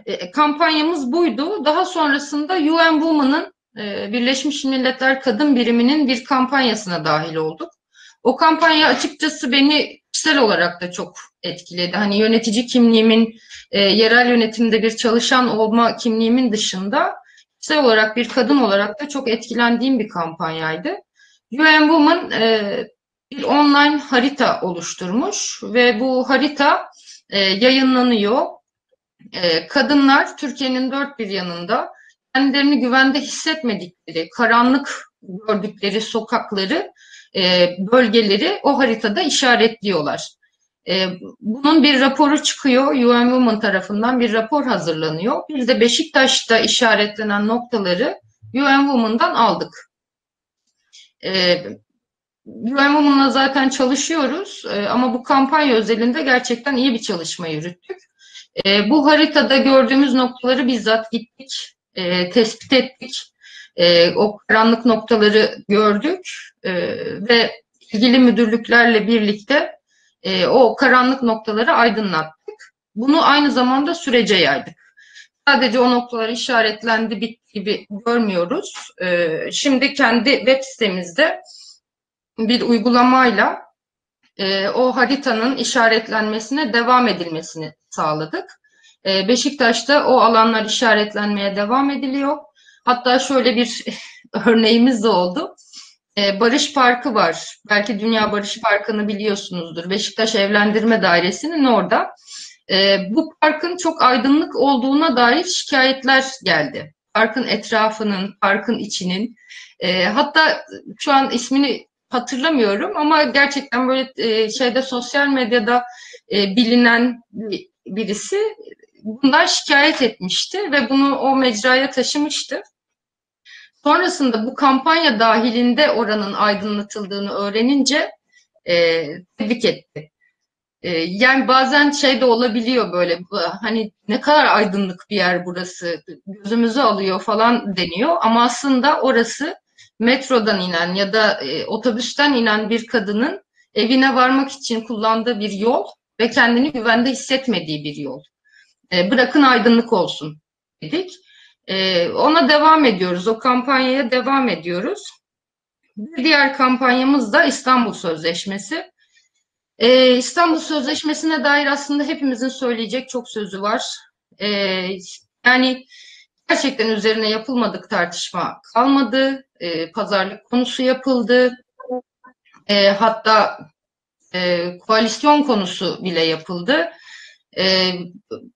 e, kampanyamız buydu. Daha sonrasında UN Women'ın e, Birleşmiş Milletler Kadın Biriminin bir kampanyasına dahil olduk. O kampanya açıkçası beni kişisel olarak da çok etkiledi. Hani yönetici kimliğimin, e, yerel yönetimde bir çalışan olma kimliğimin dışında kişisel olarak bir kadın olarak da çok etkilendiğim bir kampanyaydı. UN Women bir online harita oluşturmuş ve bu harita yayınlanıyor e, kadınlar Türkiye'nin dört bir yanında kendilerini güvende hissetmedikleri, karanlık gördükleri sokakları, e, bölgeleri o haritada işaretliyorlar. E, bunun bir raporu çıkıyor, UN Women tarafından bir rapor hazırlanıyor. Biz de Beşiktaş'ta işaretlenen noktaları UN Women'dan aldık. E, UN Women'la zaten çalışıyoruz e, ama bu kampanya özelinde gerçekten iyi bir çalışma yürüttük. E, bu haritada gördüğümüz noktaları bizzat gittik, e, tespit ettik. E, o karanlık noktaları gördük e, ve ilgili müdürlüklerle birlikte e, o karanlık noktaları aydınlattık. Bunu aynı zamanda sürece yaydık. Sadece o noktalar işaretlendi bitti gibi görmüyoruz. E, şimdi kendi web sitemizde bir uygulamayla e, o haritanın işaretlenmesine devam edilmesini sağladık. E, Beşiktaş'ta o alanlar işaretlenmeye devam ediliyor. Hatta şöyle bir örneğimiz de oldu. E, Barış Parkı var. Belki Dünya Barış Parkı'nı biliyorsunuzdur. Beşiktaş Evlendirme Dairesi'nin orada. E, bu parkın çok aydınlık olduğuna dair şikayetler geldi. Parkın etrafının, parkın içinin. E, hatta şu an ismini hatırlamıyorum ama gerçekten böyle e, şeyde sosyal medyada e, bilinen birisi bundan şikayet etmişti ve bunu o mecraya taşımıştı. Sonrasında bu kampanya dahilinde oranın aydınlatıldığını öğrenince e, tebrik etti. E, yani bazen şey de olabiliyor böyle hani ne kadar aydınlık bir yer burası gözümüzü alıyor falan deniyor ama aslında orası metrodan inen ya da e, otobüsten inen bir kadının evine varmak için kullandığı bir yol ve kendini güvende hissetmediği bir yol. E, bırakın aydınlık olsun dedik. E, ona devam ediyoruz. O kampanyaya devam ediyoruz. Bir diğer kampanyamız da İstanbul Sözleşmesi. Ee, İstanbul Sözleşmesi'ne dair aslında hepimizin söyleyecek çok sözü var. Ee, yani gerçekten üzerine yapılmadık tartışma kalmadı. Ee, pazarlık konusu yapıldı. Ee, hatta e, koalisyon konusu bile yapıldı. Ee,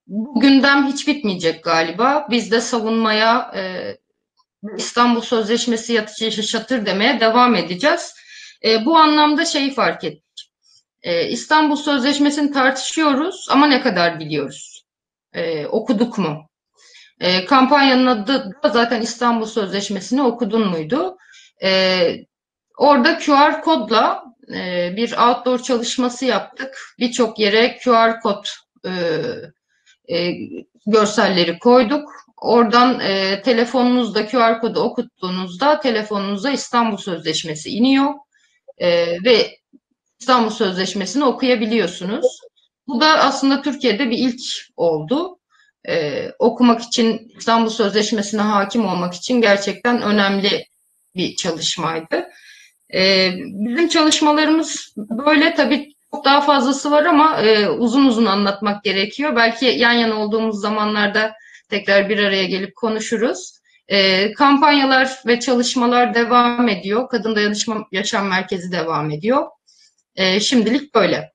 bu gündem hiç bitmeyecek galiba. Biz de savunmaya e, İstanbul Sözleşmesi yatıcı şatır demeye devam edeceğiz. E, bu anlamda şeyi fark ettik. E, İstanbul Sözleşmesi'ni tartışıyoruz ama ne kadar biliyoruz? E, okuduk mu? E, kampanyanın adı da zaten İstanbul Sözleşmesi'ni okudun muydu? E, orada QR kodla e, bir outdoor çalışması yaptık. Birçok yere QR kod e, e, görselleri koyduk. Oradan e, telefonunuzda QR kodu okuttuğunuzda telefonunuza İstanbul Sözleşmesi iniyor e, ve İstanbul Sözleşmesi'ni okuyabiliyorsunuz. Bu da aslında Türkiye'de bir ilk oldu. Ee, okumak için, İstanbul Sözleşmesi'ne hakim olmak için gerçekten önemli bir çalışmaydı. Ee, bizim çalışmalarımız böyle tabii çok daha fazlası var ama e, uzun uzun anlatmak gerekiyor. Belki yan yana olduğumuz zamanlarda tekrar bir araya gelip konuşuruz. E, kampanyalar ve çalışmalar devam ediyor. Kadın Dayanışma Yaşam Merkezi devam ediyor. E, şimdilik böyle.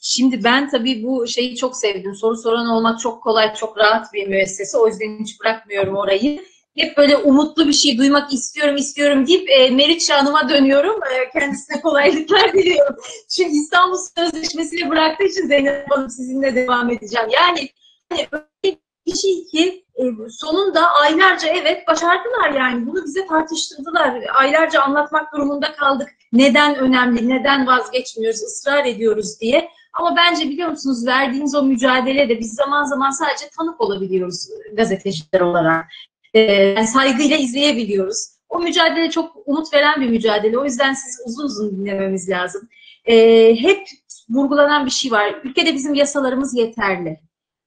Şimdi ben tabii bu şeyi çok sevdim. Soru soran olmak çok kolay, çok rahat bir müessese. O yüzden hiç bırakmıyorum orayı. Hep böyle umutlu bir şey duymak istiyorum, istiyorum deyip e, Meriç Hanım'a dönüyorum. E, kendisine kolaylıklar diliyorum. Çünkü İstanbul Sözleşmesi'ni bıraktığı için Zeynep Hanım sizinle devam edeceğim. Yani, yani öyle bir şey ki e, sonunda aylarca evet başardılar yani. Bunu bize tartıştırdılar. Aylarca anlatmak durumunda kaldık. Neden önemli, neden vazgeçmiyoruz, ısrar ediyoruz diye. Ama bence biliyor musunuz verdiğiniz o mücadelede biz zaman zaman sadece tanık olabiliyoruz gazeteciler olarak. Yani saygıyla izleyebiliyoruz. O mücadele çok umut veren bir mücadele. O yüzden siz uzun uzun dinlememiz lazım. Ee, hep vurgulanan bir şey var. Ülkede bizim yasalarımız yeterli.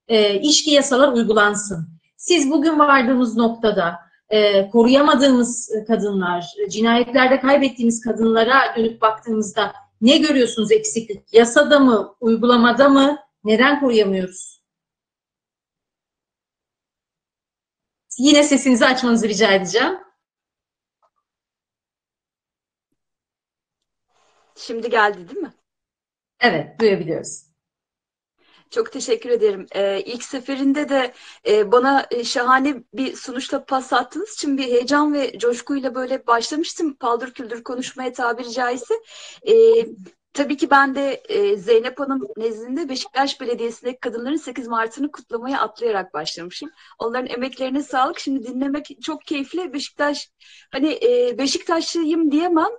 Ee, işki yasalar uygulansın. Siz bugün vardığımız noktada e, koruyamadığımız kadınlar, cinayetlerde kaybettiğimiz kadınlara dönüp baktığımızda ne görüyorsunuz eksiklik? Yasada mı, uygulamada mı? Neden koruyamıyoruz? Yine sesinizi açmanızı rica edeceğim.
Şimdi geldi değil mi?
Evet, duyabiliyoruz.
Çok teşekkür ederim. Ee, ilk seferinde de e, bana e, şahane bir sunuşla pas attığınız için bir heyecan ve coşkuyla böyle başlamıştım paldır küldür konuşmaya tabiri caizse. E, tabii ki ben de e, Zeynep Hanım nezdinde Beşiktaş Belediyesi'ndeki kadınların 8 Mart'ını kutlamaya atlayarak başlamışım. Onların emeklerine sağlık. Şimdi dinlemek çok keyifli. Beşiktaş hani e, Beşiktaşlıyım diyemem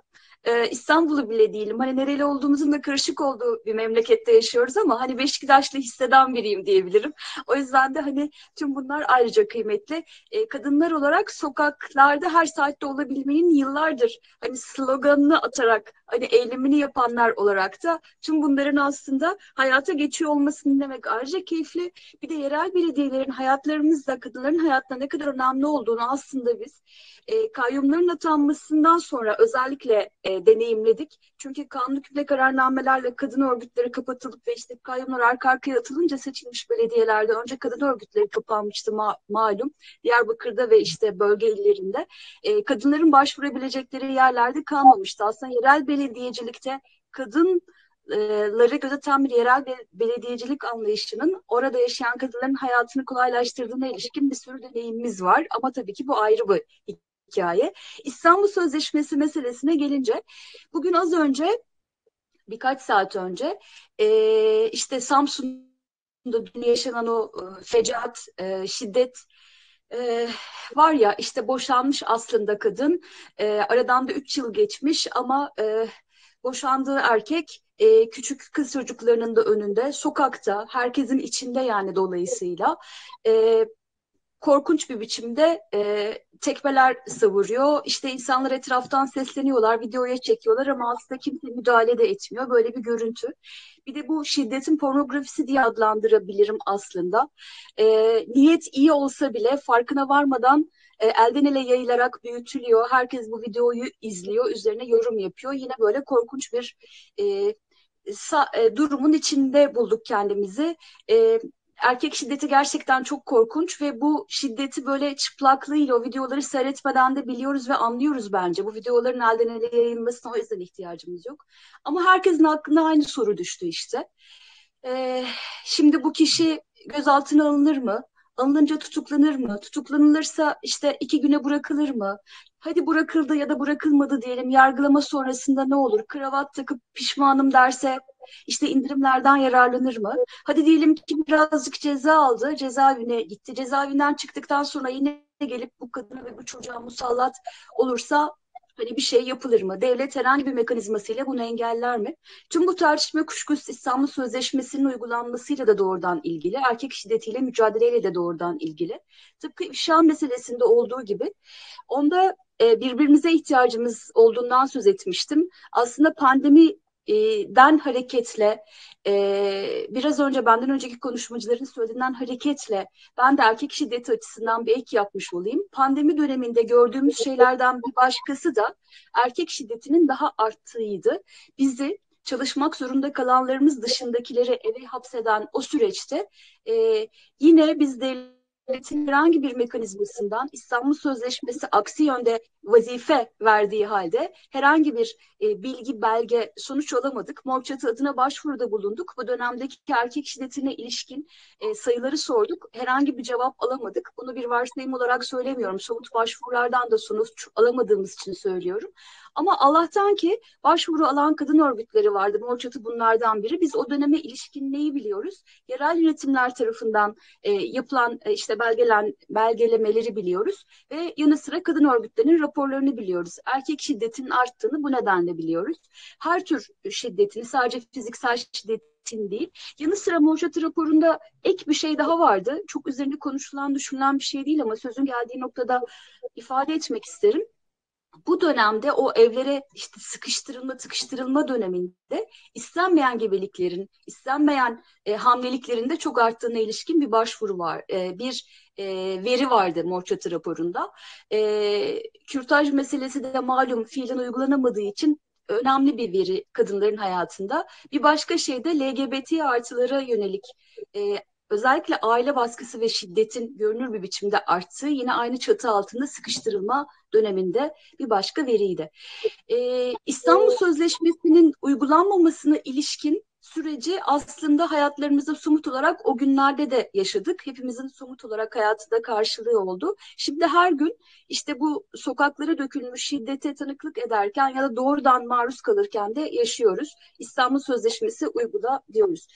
e, İstanbul'u bile değilim. Hani nereli olduğumuzun da karışık olduğu bir memlekette yaşıyoruz ama hani Beşiktaşlı hisseden biriyim diyebilirim. O yüzden de hani tüm bunlar ayrıca kıymetli. E, kadınlar olarak sokaklarda her saatte olabilmenin yıllardır hani sloganını atarak hani eylemini yapanlar olarak da tüm bunların aslında hayata geçiyor olmasını demek ayrıca keyifli. Bir de yerel belediyelerin hayatlarımızda kadınların hayatında ne kadar önemli olduğunu aslında biz e, kayyumların atanmasından sonra özellikle e, deneyimledik. Çünkü kanun hükümle kararnamelerle kadın örgütleri kapatılıp ve işte kayyumlar arka arkaya atılınca seçilmiş belediyelerde önce kadın örgütleri kapanmıştı ma- malum. Diyarbakır'da ve işte bölge illerinde e, kadınların başvurabilecekleri yerlerde kalmamıştı. Aslında yerel belediyecilikte kadın ları gözeten bir yerel belediyecilik anlayışının orada yaşayan kadınların hayatını kolaylaştırdığına ilişkin bir sürü deneyimimiz var. Ama tabii ki bu ayrı bir hikaye. İstanbul Sözleşmesi meselesine gelince bugün az önce birkaç saat önce e, işte Samsun'da dün yaşanan o e, fecaat, e, şiddet e, var ya işte boşanmış aslında kadın e, aradan da 3 yıl geçmiş ama e, boşandığı erkek e, küçük kız çocuklarının da önünde sokakta herkesin içinde yani dolayısıyla e, korkunç bir biçimde e, tekmeler savuruyor. İşte insanlar etraftan sesleniyorlar, videoya çekiyorlar ama aslında kimse müdahale de etmiyor. Böyle bir görüntü. Bir de bu şiddetin pornografisi diye adlandırabilirim aslında. E, niyet iyi olsa bile farkına varmadan e, elden ele yayılarak büyütülüyor. Herkes bu videoyu izliyor, üzerine yorum yapıyor. Yine böyle korkunç bir e, sa, e, durumun içinde bulduk kendimizi. E, erkek şiddeti gerçekten çok korkunç ve bu şiddeti böyle çıplaklığıyla o videoları seyretmeden de biliyoruz ve anlıyoruz bence. Bu videoların elden ele yayılmasına o yüzden ihtiyacımız yok. Ama herkesin aklına aynı soru düştü işte. Ee, şimdi bu kişi gözaltına alınır mı? Alınınca tutuklanır mı? Tutuklanılırsa işte iki güne bırakılır mı? Hadi bırakıldı ya da bırakılmadı diyelim. Yargılama sonrasında ne olur? Kravat takıp pişmanım derse işte indirimlerden yararlanır mı? Hadi diyelim ki birazcık ceza aldı, cezaevine gitti. Cezaevinden çıktıktan sonra yine gelip bu kadına ve bu çocuğa musallat olursa hani bir şey yapılır mı? Devlet herhangi bir mekanizmasıyla bunu engeller mi? Tüm bu tartışma kuşkusuz İstanbul Sözleşmesi'nin uygulanmasıyla da doğrudan ilgili, erkek şiddetiyle mücadeleyle de doğrudan ilgili. Tıpkı ifşa meselesinde olduğu gibi onda e, birbirimize ihtiyacımız olduğundan söz etmiştim. Aslında pandemi den hareketle e, biraz önce benden önceki konuşmacıların söylediğinden hareketle ben de erkek şiddeti açısından bir ek yapmış olayım. Pandemi döneminde gördüğümüz şeylerden bir başkası da erkek şiddetinin daha arttığıydı. Bizi çalışmak zorunda kalanlarımız dışındakileri eve hapseden o süreçte e, yine biz de devletin herhangi bir mekanizmasından İstanbul Sözleşmesi aksi yönde vazife verdiği halde herhangi bir e, bilgi, belge, sonuç alamadık. Mor adına başvuruda bulunduk. Bu dönemdeki erkek şiddetine ilişkin e, sayıları sorduk. Herhangi bir cevap alamadık. Bunu bir varsayım olarak söylemiyorum. Somut başvurulardan da sonuç alamadığımız için söylüyorum. Ama Allah'tan ki başvuru alan kadın örgütleri vardı. Mor bunlardan biri. Biz o döneme ilişkin neyi biliyoruz? Yerel yönetimler tarafından e, yapılan e, işte belgelen, belgelemeleri biliyoruz. Ve yanı sıra kadın örgütlerinin raporlarını biliyoruz. Erkek şiddetinin arttığını bu nedenle biliyoruz. Her tür şiddetini sadece fiziksel şiddetin değil. Yanı sıra Morşatı raporunda ek bir şey daha vardı. Çok üzerinde konuşulan, düşünülen bir şey değil ama sözün geldiği noktada ifade etmek isterim bu dönemde o evlere işte sıkıştırılma tıkıştırılma döneminde istenmeyen gebeliklerin, istenmeyen e, hamileliklerin de çok arttığına ilişkin bir başvuru var. E, bir e, veri vardı Morçatı raporunda. E, kürtaj meselesi de malum fiilen uygulanamadığı için önemli bir veri kadınların hayatında. Bir başka şey de LGBT artılara yönelik e, özellikle aile baskısı ve şiddetin görünür bir biçimde arttığı yine aynı çatı altında sıkıştırılma döneminde bir başka veriydi. Ee, İstanbul Sözleşmesi'nin uygulanmamasına ilişkin süreci aslında hayatlarımızda somut olarak o günlerde de yaşadık. Hepimizin somut olarak hayatında karşılığı oldu. Şimdi her gün işte bu sokaklara dökülmüş şiddete tanıklık ederken ya da doğrudan maruz kalırken de yaşıyoruz. İstanbul Sözleşmesi uygula diyoruz.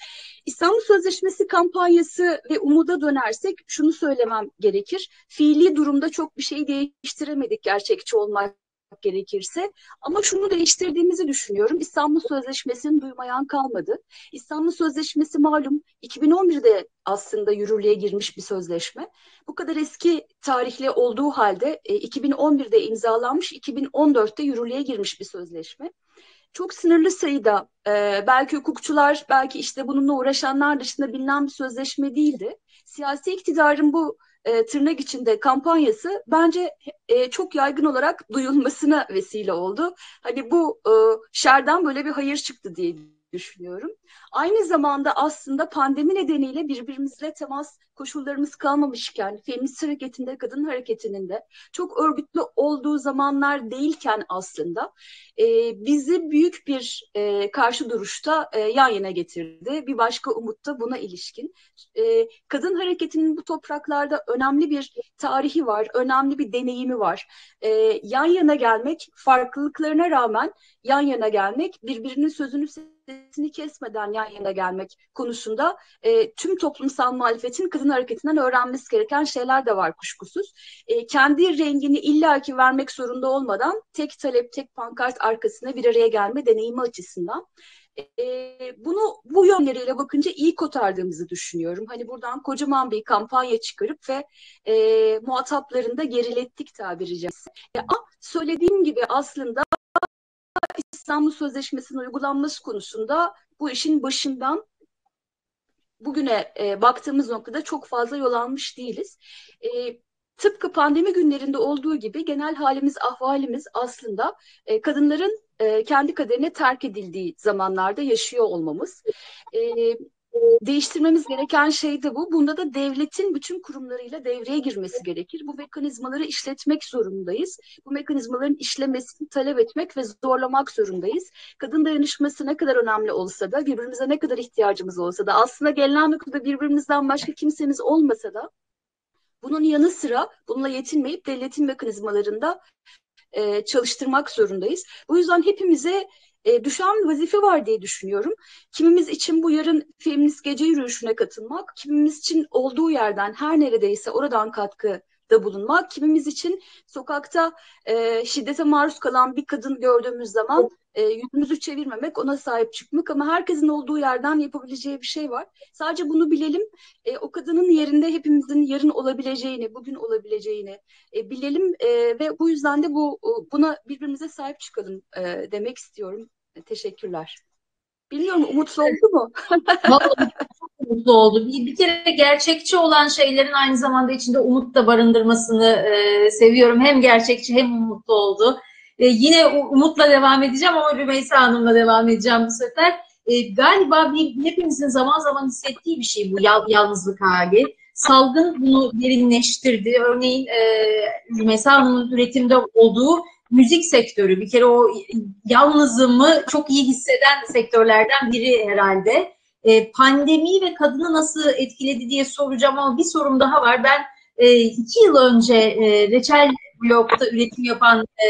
İstanbul Sözleşmesi kampanyası ve umuda dönersek şunu söylemem gerekir. Fiili durumda çok bir şey değiştiremedik gerçekçi olmak gerekirse. Ama şunu değiştirdiğimizi düşünüyorum. İstanbul Sözleşmesi'ni duymayan kalmadı. İstanbul Sözleşmesi malum 2011'de aslında yürürlüğe girmiş bir sözleşme. Bu kadar eski tarihli olduğu halde 2011'de e, imzalanmış, 2014'te yürürlüğe girmiş bir sözleşme. Çok sınırlı sayıda e, belki hukukçular, belki işte bununla uğraşanlar dışında bilinen bir sözleşme değildi. Siyasi iktidarın bu e, tırnak içinde kampanyası bence e, çok yaygın olarak duyulmasına vesile oldu. Hani bu e, şerden böyle bir hayır çıktı diye düşünüyorum. Aynı zamanda aslında pandemi nedeniyle birbirimizle temas koşullarımız kalmamışken, feminist hareketinde, kadın hareketinin de çok örgütlü olduğu zamanlar değilken aslında e, bizi büyük bir e, karşı duruşta e, yan yana getirdi. Bir başka umut da buna ilişkin. E, kadın hareketinin bu topraklarda önemli bir tarihi var, önemli bir deneyimi var. E, yan yana gelmek, farklılıklarına rağmen yan yana gelmek, birbirinin sözünü sesini kesmeden yan yana gelmek konusunda e, tüm toplumsal muhalefetin kadın hareketinden öğrenmesi gereken şeyler de var kuşkusuz. E, kendi rengini illaki vermek zorunda olmadan tek talep, tek pankart arkasına bir araya gelme deneyimi açısından e, bunu bu yönleriyle bakınca iyi kotardığımızı düşünüyorum. Hani buradan kocaman bir kampanya çıkarıp ve e, muhataplarını da gerilettik tabiri caizse. E, söylediğim gibi aslında İstanbul Sözleşmesi'nin uygulanması konusunda bu işin başından bugüne e, baktığımız noktada çok fazla yol almış değiliz. E, tıpkı pandemi günlerinde olduğu gibi genel halimiz, ahvalimiz aslında e, kadınların e, kendi kaderine terk edildiği zamanlarda yaşıyor olmamız. E, değiştirmemiz gereken şey de bu. Bunda da devletin bütün kurumlarıyla devreye girmesi gerekir. Bu mekanizmaları işletmek zorundayız. Bu mekanizmaların işlemesini talep etmek ve zorlamak zorundayız. Kadın dayanışması ne kadar önemli olsa da, birbirimize ne kadar ihtiyacımız olsa da, aslında gelinen noktada birbirimizden başka kimsemiz olmasa da, bunun yanı sıra bununla yetinmeyip devletin mekanizmalarında e, çalıştırmak zorundayız. Bu yüzden hepimize e, düşen vazife var diye düşünüyorum. Kimimiz için bu yarın feminist gece yürüyüşüne katılmak, kimimiz için olduğu yerden her neredeyse oradan katkı da bulunmak, kimimiz için sokakta e, şiddete maruz kalan bir kadın gördüğümüz zaman e, yüzümüzü çevirmemek, ona sahip çıkmak ama herkesin olduğu yerden yapabileceği bir şey var. Sadece bunu bilelim, e, o kadının yerinde hepimizin yarın olabileceğini, bugün olabileceğini e, bilelim e, ve bu yüzden de bu buna birbirimize sahip çıkalım e, demek istiyorum. Teşekkürler. Bilmiyorum umutlu oldu mu?
Vallahi çok mutlu oldu. Bir, bir kere gerçekçi olan şeylerin aynı zamanda içinde umut da barındırmasını e, seviyorum. Hem gerçekçi hem umutlu oldu. E, yine umutla devam edeceğim ama Rümeysa Hanım'la devam edeceğim bu sefer. E, galiba bir, hepimizin zaman zaman hissettiği bir şey bu yal, yalnızlık hali. Salgın bunu derinleştirdi. Örneğin e, Rümeysa Hanım'ın üretimde olduğu müzik sektörü bir kere o yalnızlığımı çok iyi hisseden sektörlerden biri herhalde. E, pandemi ve kadını nasıl etkiledi diye soracağım ama bir sorum daha var. Ben e, iki yıl önce e, reçel blogda üretim yapan e,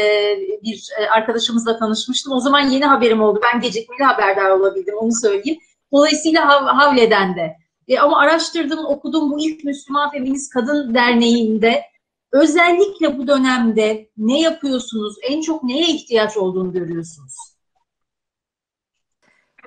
bir e, arkadaşımızla tanışmıştım. O zaman yeni haberim oldu. Ben gecikmeli haberdar olabildim onu söyleyeyim. Dolayısıyla Hav Havle'den de. E, ama araştırdım, okudum bu ilk Müslüman Feminist Kadın Derneği'nde Özellikle bu dönemde ne yapıyorsunuz? En çok neye ihtiyaç olduğunu görüyorsunuz?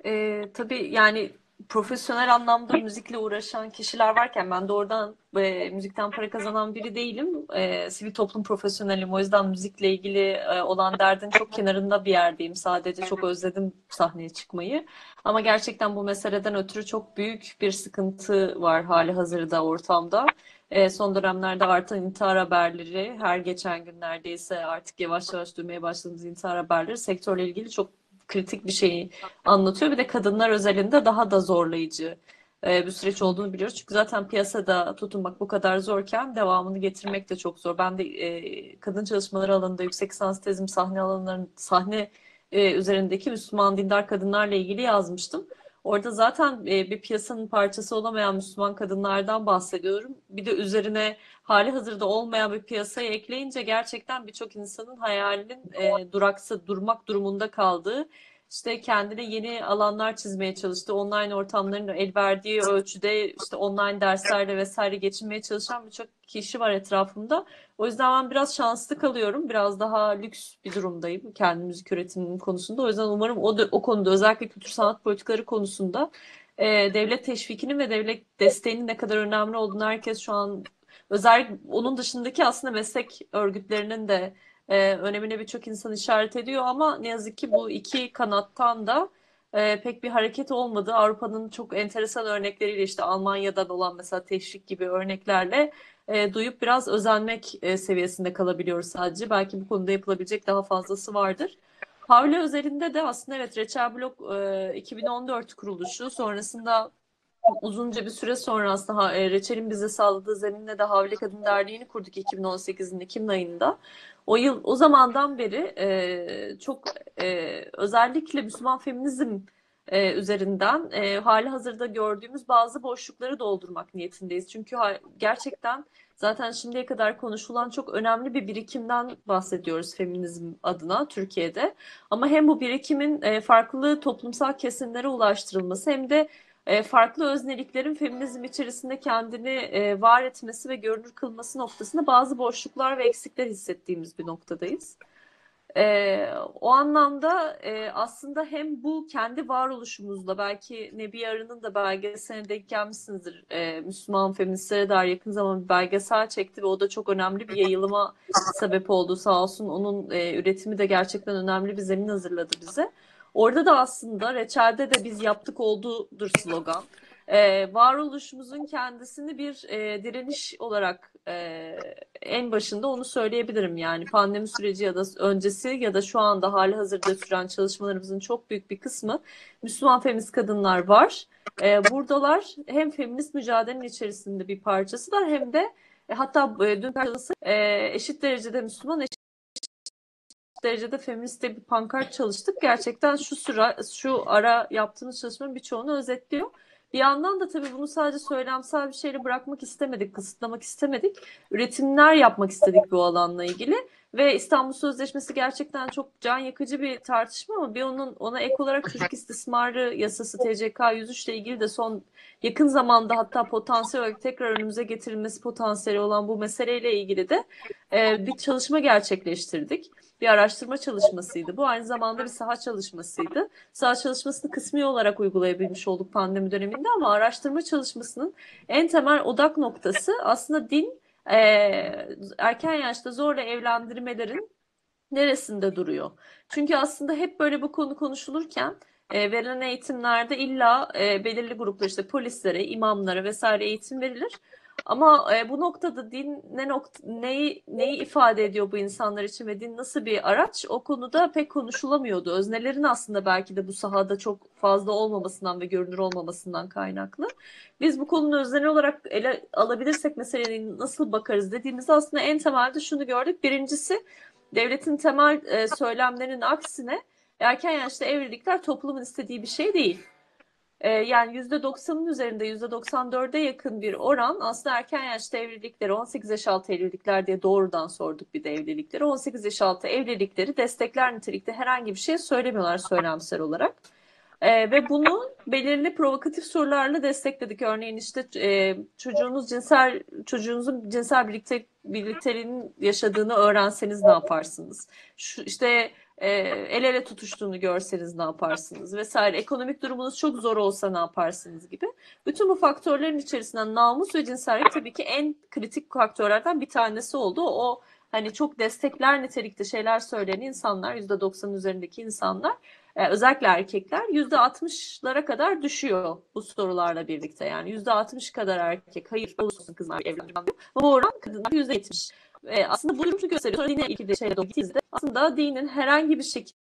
Ee, tabii yani profesyonel anlamda müzikle uğraşan kişiler varken ben doğrudan e, müzikten para kazanan biri değilim. E, sivil toplum profesyonelim. O yüzden müzikle ilgili e, olan derdin çok kenarında bir yerdeyim. Sadece çok özledim sahneye çıkmayı. Ama gerçekten bu meseleden ötürü çok büyük bir sıkıntı var hali hazırda ortamda. E, son dönemlerde artan intihar haberleri, her geçen gün neredeyse artık yavaş yavaş duymaya başladığımız intihar haberleri sektörle ilgili çok kritik bir şeyi anlatıyor. Bir de kadınlar özelinde daha da zorlayıcı e, bir süreç olduğunu biliyoruz. Çünkü zaten piyasada tutunmak bu kadar zorken devamını getirmek de çok zor. Ben de e, kadın çalışmaları alanında yüksek lisans tezim sahne alanların sahne üzerindeki Müslüman dindar kadınlarla ilgili yazmıştım. Orada zaten e, bir piyasanın parçası olamayan Müslüman kadınlardan bahsediyorum. Bir de üzerine hali hazırda olmayan bir piyasayı ekleyince gerçekten birçok insanın hayalinin e, duraksa durmak durumunda kaldığı işte kendine yeni alanlar çizmeye çalıştı. Online ortamların el verdiği ölçüde işte online derslerle vesaire geçinmeye çalışan birçok kişi var etrafımda. O yüzden ben biraz şanslı kalıyorum. Biraz daha lüks bir durumdayım kendi müzik üretiminin konusunda. O yüzden umarım o, o konuda özellikle kültür sanat politikaları konusunda e, devlet teşvikinin ve devlet desteğinin ne kadar önemli olduğunu herkes şu an özellikle onun dışındaki aslında meslek örgütlerinin de e, önemine birçok insan işaret ediyor ama ne yazık ki bu iki kanattan da e, pek bir hareket olmadı. Avrupa'nın çok enteresan örnekleriyle işte Almanya'dan olan mesela teşvik gibi örneklerle e, duyup biraz özenmek e, seviyesinde kalabiliyoruz sadece. Belki bu konuda yapılabilecek daha fazlası vardır. Havle özelinde de aslında evet Reçel Blok e, 2014 kuruluşu sonrasında uzunca bir süre sonra aslında e, Reçel'in bize sağladığı zeminle de Havle Kadın Derneği'ni kurduk 2018'in Ekim ayında. O yıl o zamandan beri e, çok e, özellikle Müslüman feminizm e, üzerinden e, hali hazırda gördüğümüz bazı boşlukları doldurmak niyetindeyiz. Çünkü ha, gerçekten zaten şimdiye kadar konuşulan çok önemli bir birikimden bahsediyoruz feminizm adına Türkiye'de. Ama hem bu birikimin e, farklı toplumsal kesimlere ulaştırılması hem de e, farklı özneliklerin feminizm içerisinde kendini e, var etmesi ve görünür kılması noktasında bazı boşluklar ve eksikler hissettiğimiz bir noktadayız. E, o anlamda e, aslında hem bu kendi varoluşumuzla belki Nebi Arı'nın da belgeseline denk gelmişsinizdir. E, Müslüman feministlere dair yakın zaman bir belgesel çekti ve o da çok önemli bir yayılıma sebep oldu sağ olsun. Onun e, üretimi de gerçekten önemli bir zemin hazırladı bize. Orada da aslında reçelde de biz yaptık olduğudur slogan. Ee, varoluşumuzun kendisini bir e, direniş olarak e, en başında onu söyleyebilirim. Yani pandemi süreci ya da öncesi ya da şu anda hali hazırda süren çalışmalarımızın çok büyük bir kısmı Müslüman feminist kadınlar var. E, buradalar hem feminist mücadelenin içerisinde bir parçasılar hem de e, hatta e, dün e, eşit derecede Müslüman eşit derecede feministe bir pankart çalıştık. Gerçekten şu sıra şu ara yaptığımız çalışmanın birçoğunu özetliyor. Bir yandan da tabii bunu sadece söylemsel bir şeyle bırakmak istemedik, kısıtlamak istemedik. Üretimler yapmak istedik bu alanla ilgili. Ve İstanbul Sözleşmesi gerçekten çok can yakıcı bir tartışma ama bir onun ona ek olarak çocuk istismarı yasası TCK 103 ile ilgili de son yakın zamanda hatta potansiyel olarak tekrar önümüze getirilmesi potansiyeli olan bu meseleyle ilgili de e, bir çalışma gerçekleştirdik bir araştırma çalışmasıydı. Bu aynı zamanda bir saha çalışmasıydı. Saha çalışmasını kısmi olarak uygulayabilmiş olduk pandemi döneminde ama araştırma çalışmasının en temel odak noktası aslında din e, erken yaşta zorla evlendirmelerin neresinde duruyor? Çünkü aslında hep böyle bu konu konuşulurken e, verilen eğitimlerde illa e, belirli gruplar işte polislere, imamlara vesaire eğitim verilir. Ama e, bu noktada din ne nokta, neyi, neyi ifade ediyor bu insanlar için ve din nasıl bir araç o konuda pek konuşulamıyordu. Öznelerin aslında belki de bu sahada çok fazla olmamasından ve görünür olmamasından kaynaklı. Biz bu konunun özneli olarak ele alabilirsek meseleyi nasıl bakarız dediğimizde aslında en temelde şunu gördük. Birincisi devletin temel e, söylemlerinin aksine erken yaşta evlilikler toplumun istediği bir şey değil. Ee, yani %90'ın üzerinde %94'e yakın bir oran aslında erken yaşta evlilikleri 18 yaş altı evlilikler diye doğrudan sorduk bir de evlilikleri. 18 yaş altı evlilikleri destekler nitelikte herhangi bir şey söylemiyorlar söylemsel olarak. Ee, ve bunu belirli provokatif sorularla destekledik. Örneğin işte e, çocuğunuz cinsel çocuğunuzun cinsel birlikte birlikteliğinin yaşadığını öğrenseniz ne yaparsınız? Şu işte e, el ele tutuştuğunu görseniz ne yaparsınız vesaire ekonomik durumunuz çok zor olsa ne yaparsınız gibi. Bütün bu faktörlerin içerisinden namus ve cinsellik tabii ki en kritik faktörlerden bir tanesi oldu. O hani çok destekler nitelikte şeyler söyleyen insanlar %90'ın üzerindeki insanlar e, özellikle erkekler %60'lara kadar düşüyor bu sorularla birlikte. Yani %60 kadar erkek hayır olursun kızlar evlenmem bu oran kadınlar %70. E, aslında bu durumu gösteriyor. Sonra dinle ilgili şeyler de aslında dinin herhangi bir şekilde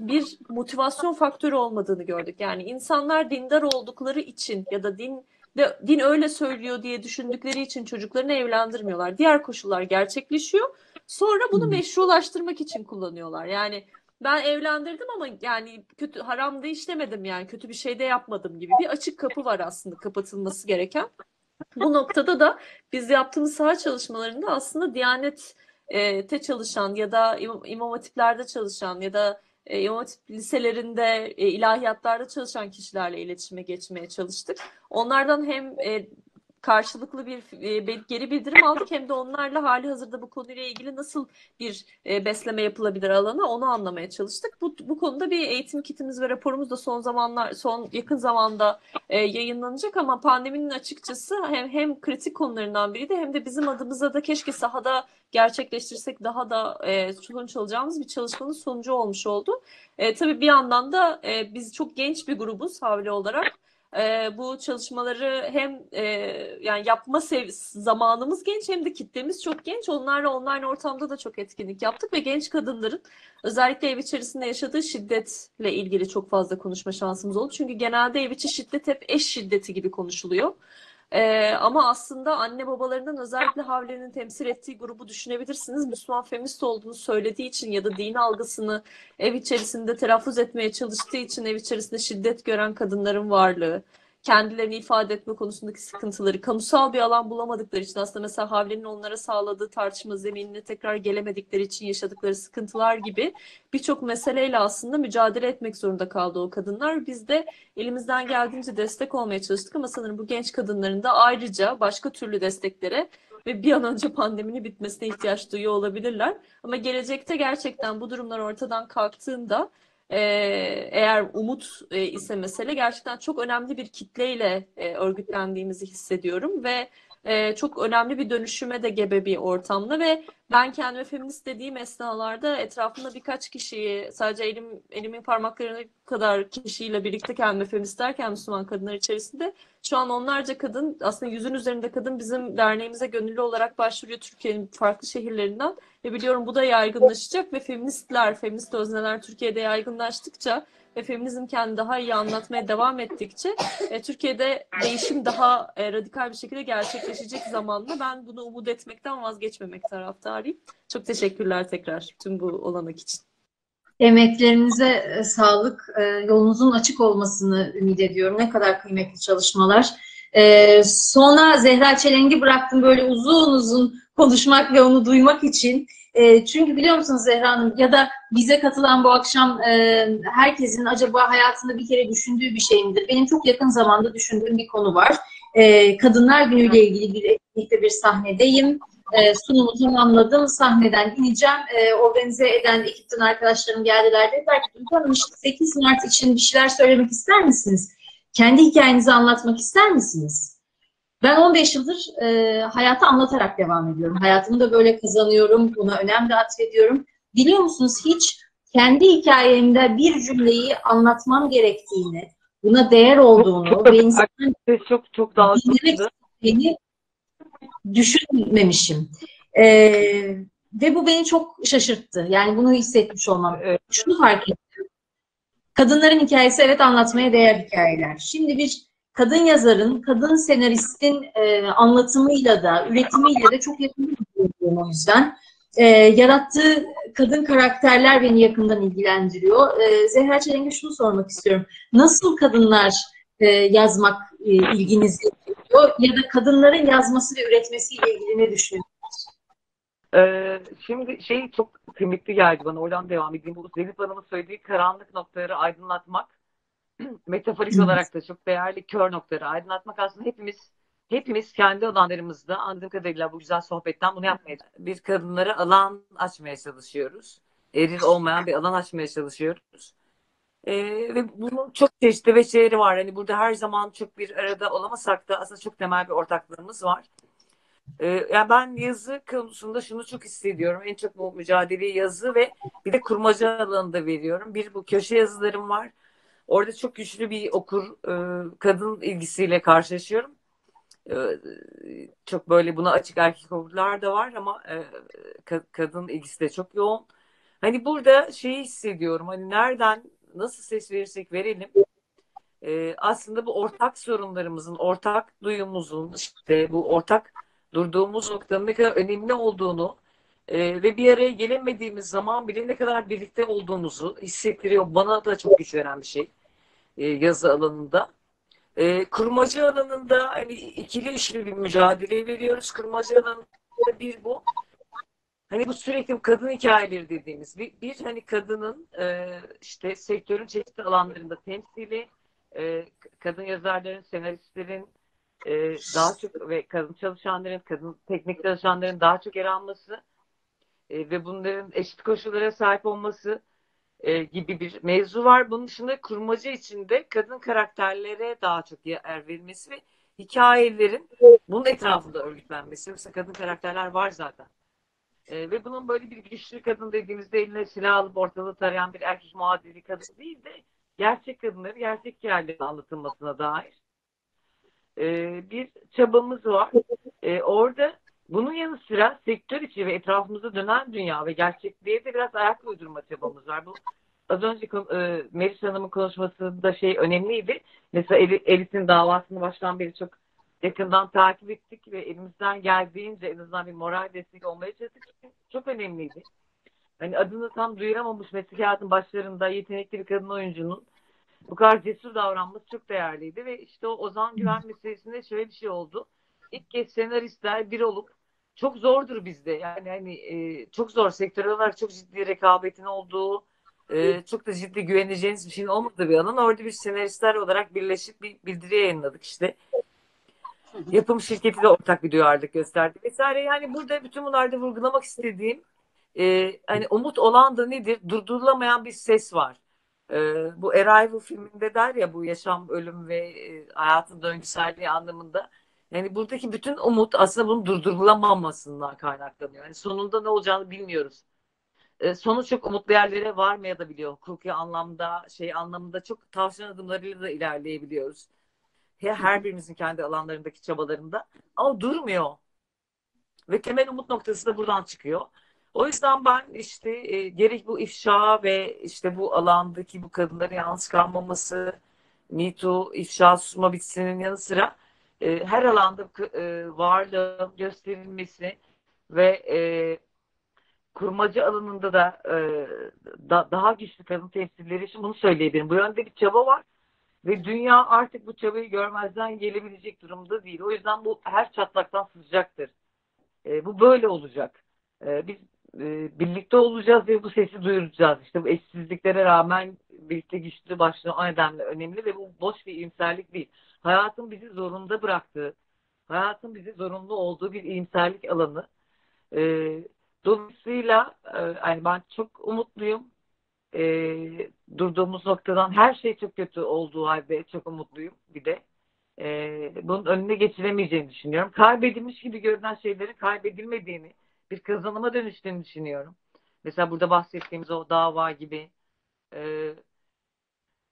bir motivasyon faktörü olmadığını gördük. Yani insanlar dindar oldukları için ya da din de din öyle söylüyor diye düşündükleri için çocuklarını evlendirmiyorlar. Diğer koşullar gerçekleşiyor. Sonra bunu meşrulaştırmak için kullanıyorlar. Yani ben evlendirdim ama yani kötü haramda işlemedim yani kötü bir şey de yapmadım gibi bir açık kapı var aslında kapatılması gereken. Bu noktada da biz yaptığımız saha çalışmalarında aslında Diyanet'te çalışan ya da imam hatiplerde çalışan ya da e, hatip liselerinde e, ilahiyatlarda çalışan kişilerle iletişime geçmeye çalıştık. Onlardan hem e, karşılıklı bir e, geri bildirim aldık hem de onlarla hali hazırda bu konuyla ilgili nasıl bir e, besleme yapılabilir alana onu anlamaya çalıştık. Bu, bu konuda bir eğitim kitimiz ve raporumuz da son zamanlar son yakın zamanda e, yayınlanacak ama pandeminin açıkçası hem hem kritik konularından biriydi hem de bizim adımıza da keşke sahada gerçekleştirsek daha da e, sonuç alacağımız bir çalışmanın sonucu olmuş oldu. E, tabii bir yandan da e, biz çok genç bir grubuz havli olarak e, bu çalışmaları hem e, yani yapma zamanımız genç hem de kitlemiz çok genç. Onlarla online ortamda da çok etkinlik yaptık ve genç kadınların özellikle ev içerisinde yaşadığı şiddetle ilgili çok fazla konuşma şansımız oldu. Çünkü genelde ev içi şiddet hep eş şiddeti gibi konuşuluyor. Ee, ama aslında anne babalarının özellikle Havle'nin temsil ettiği grubu düşünebilirsiniz. Müslüman feminist olduğunu söylediği için ya da din algısını ev içerisinde telaffuz etmeye çalıştığı için ev içerisinde şiddet gören kadınların varlığı kendilerini ifade etme konusundaki sıkıntıları, kamusal bir alan bulamadıkları için aslında mesela Havli'nin onlara sağladığı tartışma zeminine tekrar gelemedikleri için yaşadıkları sıkıntılar gibi birçok meseleyle aslında mücadele etmek zorunda kaldı o kadınlar. Biz de elimizden geldiğince destek olmaya çalıştık ama sanırım bu genç kadınların da ayrıca başka türlü desteklere ve bir an önce pandeminin bitmesine ihtiyaç duyuyor olabilirler. Ama gelecekte gerçekten bu durumlar ortadan kalktığında e, eğer umut e, ise mesele gerçekten çok önemli bir kitleyle e, örgütlendiğimizi hissediyorum ve e, çok önemli bir dönüşüme de gebe bir ortamda ve ben kendime feminist dediğim esnalarda etrafımda birkaç kişiyi sadece elim elimin parmaklarına kadar kişiyle birlikte kendime feminist derken Müslüman kadınlar içerisinde şu an onlarca kadın aslında yüzün üzerinde kadın bizim derneğimize gönüllü olarak başvuruyor Türkiye'nin farklı şehirlerinden ve biliyorum bu da yaygınlaşacak ve feministler, feminist özneler Türkiye'de yaygınlaştıkça ve feminizm kendini daha iyi anlatmaya devam ettikçe e, Türkiye'de değişim daha e, radikal bir şekilde gerçekleşecek zamanla ben bunu umut etmekten vazgeçmemek taraftarıyım. Çok teşekkürler tekrar tüm bu olanak için.
Emeklerinize e, sağlık, e, yolunuzun açık olmasını ümit ediyorum. Ne kadar kıymetli çalışmalar. E, sonra Zehra Çelenk'i bıraktım böyle uzun uzun konuşmak ve onu duymak için. E, çünkü biliyor musunuz Zehra Hanım ya da bize katılan bu akşam e, herkesin acaba hayatında bir kere düşündüğü bir şey midir? Benim çok yakın zamanda düşündüğüm bir konu var. E, Kadınlar Günü ile ilgili bir etkinlikte bir sahnedeyim. E, sunumu tamamladım. Sahneden ineceğim. E, organize eden ekipten arkadaşlarım geldiler. Dediler ki Hanım işte 8 Mart için bir şeyler söylemek ister misiniz? Kendi hikayenizi anlatmak ister misiniz? Ben 15 yıldır e, hayatı anlatarak devam ediyorum. Hayatımı da böyle kazanıyorum. Buna önem de atfediyorum. Biliyor musunuz hiç kendi hikayemde bir cümleyi anlatmam gerektiğini, buna değer olduğunu ve insanın
çok çok daha
dinlemek düşünmemişim. Ee, ve bu beni çok şaşırttı. Yani bunu hissetmiş olmam.
Evet.
Şunu fark ettim. Kadınların hikayesi evet anlatmaya değer hikayeler. Şimdi bir kadın yazarın, kadın senaristin e, anlatımıyla da, üretimiyle de çok yakın o yüzden. E, yarattığı kadın karakterler beni yakından ilgilendiriyor. E, Zehra Çelenk'e şunu sormak istiyorum. Nasıl kadınlar e, yazmak e, ilginizi çekiyor ya da kadınların yazması ve üretmesiyle ilgili ne düşünüyorsunuz?
Ee, şimdi şey çok kıymetli geldi bana. Oradan devam edeyim. Bu Zeynep Hanım'ın söylediği karanlık noktaları aydınlatmak metaforik olarak da çok değerli kör noktaları aydınlatmak aslında hepimiz hepimiz kendi alanlarımızda anladığım kadarıyla bu güzel sohbetten bunu yapmaya bir kadınlara alan açmaya çalışıyoruz. Eril olmayan bir alan açmaya çalışıyoruz. Ee, ve bunun çok çeşitli ve şeyleri var. Hani burada her zaman çok bir arada olamasak da aslında çok temel bir ortaklığımız var. Ee, yani ben yazı konusunda şunu çok hissediyorum. En çok bu mücadeleyi yazı ve bir de kurmaca alanında veriyorum. Bir bu köşe yazılarım var. Orada çok güçlü bir okur e, kadın ilgisiyle karşılaşıyorum. E, çok böyle buna açık erkek okurlar da var ama e, ka- kadın ilgisi de çok yoğun. Hani burada şeyi hissediyorum. Hani nereden nasıl ses verirsek verelim e, aslında bu ortak sorunlarımızın, ortak duyumuzun, işte bu ortak durduğumuz noktanın ne kadar önemli olduğunu e, ve bir araya gelemediğimiz zaman bile ne kadar birlikte olduğumuzu hissettiriyor. Bana da çok güç veren bir şey e, yazı alanında. E, kurmacı alanında hani ikili üçlü bir mücadele veriyoruz. Kurmacı alanında bir bu. Hani bu sürekli kadın hikayeleri dediğimiz bir, bir hani kadının e, işte sektörün çeşitli alanlarında temsili, e, kadın yazarların, senaristlerin e, daha çok ve kadın çalışanların, kadın teknik çalışanların daha çok yer alması e, ve bunların eşit koşullara sahip olması e, gibi bir mevzu var. Bunun dışında kurmacı içinde kadın karakterlere daha çok yer verilmesi ve hikayelerin bunun etrafında örgütlenmesi. Yoksa kadın karakterler var zaten. E, ve bunun böyle bir güçlü kadın dediğimizde eline silah alıp ortalığı tarayan bir erkek muadili kadın değil de gerçek kadınları gerçek hikayelerin anlatılmasına dair e, bir çabamız var. E, orada bunun yanı sıra sektör içi ve etrafımızda dönen dünya ve gerçekliğe de biraz ayak uydurma çabamız var. Bu az önce e, Melis Hanım'ın konuşmasında şey önemliydi. Mesela Elit'in davasını baştan beri çok yakından takip ettik ve elimizden geldiğince en azından bir moral destek olmaya çalıştık. Çok önemliydi. Hani adını tam duyuramamış hayatın başlarında yetenekli bir kadın oyuncunun bu kadar cesur davranması çok değerliydi ve işte o Ozan Güven meselesinde şöyle bir şey oldu. İlk kez senaristler bir olup çok zordur bizde. Yani hani e, çok zor sektör olarak çok ciddi rekabetin olduğu, e, çok da ciddi güveneceğiniz bir şeyin olmadığı bir alan. Orada bir senaristler olarak birleşip bir bildiri yayınladık işte. Yapım şirketi de ortak bir duyarlılık gösterdi vesaire. Yani burada bütün bunlarda vurgulamak istediğim e, hani umut olan da nedir? Durdurulamayan bir ses var. E, bu Arrival filminde der ya bu yaşam, ölüm ve e, hayatın döngüselliği anlamında. Yani buradaki bütün umut aslında bunun durdurulamamasından kaynaklanıyor. Yani sonunda ne olacağını bilmiyoruz. E, sonu çok umutlu yerlere varmaya da biliyor. Hukuki anlamda, şey anlamında çok tavsiye adımlarıyla da ilerleyebiliyoruz. Her birimizin kendi alanlarındaki çabalarında. Ama durmuyor. Ve temel umut noktası da buradan çıkıyor. O yüzden ben işte e, gerek bu ifşa ve işte bu alandaki bu kadınların yalnız kalmaması, Me Too, ifşa susma bitsinin yanı sıra e, her alanda e, varlığın gösterilmesi ve e, kurmacı alanında da, e, da daha güçlü kadın temsilleri için bunu söyleyebilirim. Bu yönde bir çaba var ve dünya artık bu çabayı görmezden gelebilecek durumda değil. O yüzden bu her çatlaktan sızacaktır. E, bu böyle olacak. E, biz e, birlikte olacağız ve bu sesi duyuracağız. İşte bu eşsizliklere rağmen birlikte güçlü başlığı o nedenle önemli ve bu boş bir iyimserlik değil. Hayatın bizi zorunda bıraktığı, hayatın bizi zorunlu olduğu bir iyimserlik alanı. E, dolayısıyla e, yani ben çok umutluyum. E, durduğumuz noktadan her şey çok kötü olduğu halde çok umutluyum bir de. E, bunun önüne geçilemeyeceğini düşünüyorum. Kaybedilmiş gibi görünen şeylerin kaybedilmediğini, bir kazanıma dönüştüğünü düşünüyorum. Mesela burada bahsettiğimiz o dava gibi e,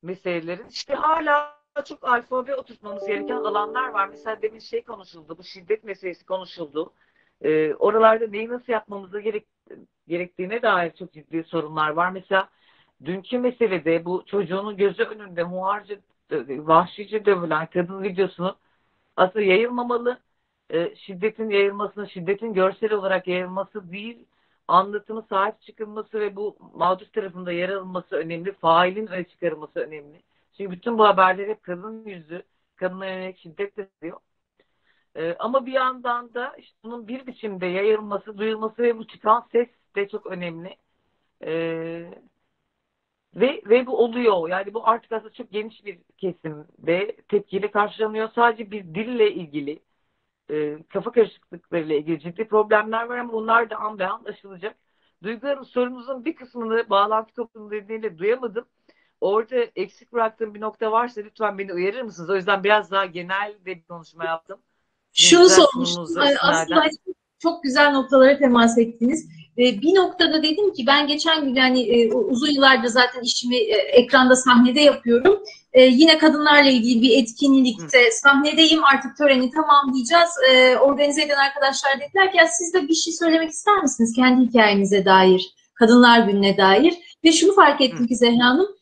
meselelerin işte hala çok alfabe oturtmamız gereken alanlar var. Mesela demin şey konuşuldu, bu şiddet meselesi konuşuldu. E, oralarda neyi nasıl yapmamızı gerek, gerektiğine dair çok ciddi sorunlar var. Mesela dünkü meselede bu çocuğunun gözü önünde muharca, vahşice dövülen kadın videosunu aslında yayılmamalı e, şiddetin yayılmasına, şiddetin görsel olarak yayılması değil, anlatımı sahip çıkılması ve bu mağdur tarafında yer alınması önemli, failin öne çıkarılması önemli. Çünkü bütün bu haberler hep kadın yüzü, kadınlara yönelik şiddet diyor. E, ama bir yandan da işte bunun bir biçimde yayılması, duyulması ve bu çıkan ses de çok önemli. E, ve, ve bu oluyor. Yani bu artık aslında çok geniş bir kesimde tepkiyle karşılanıyor. Sadece bir dille ilgili e, kafa karışıklıklarıyla ilgili ciddi problemler var ama bunlar da an be an aşılacak. Duygu sorunuzun bir kısmını bağlantı koptuğunu dediğiyle duyamadım. Orada eksik bıraktığım bir nokta varsa lütfen beni uyarır mısınız? O yüzden biraz daha genel de bir konuşma yaptım.
Şunu sormuştum. Aslında çok güzel noktalara temas ettiniz. Bir noktada dedim ki ben geçen gün yani e, uzun yıllardır zaten işimi e, ekranda sahnede yapıyorum. E, yine kadınlarla ilgili bir etkinlikte sahnedeyim artık töreni tamamlayacağız. Organize eden arkadaşlar dediler ki ya siz de bir şey söylemek ister misiniz kendi hikayenize dair, kadınlar gününe dair? Ve şunu fark ettim ki Zehra Hanım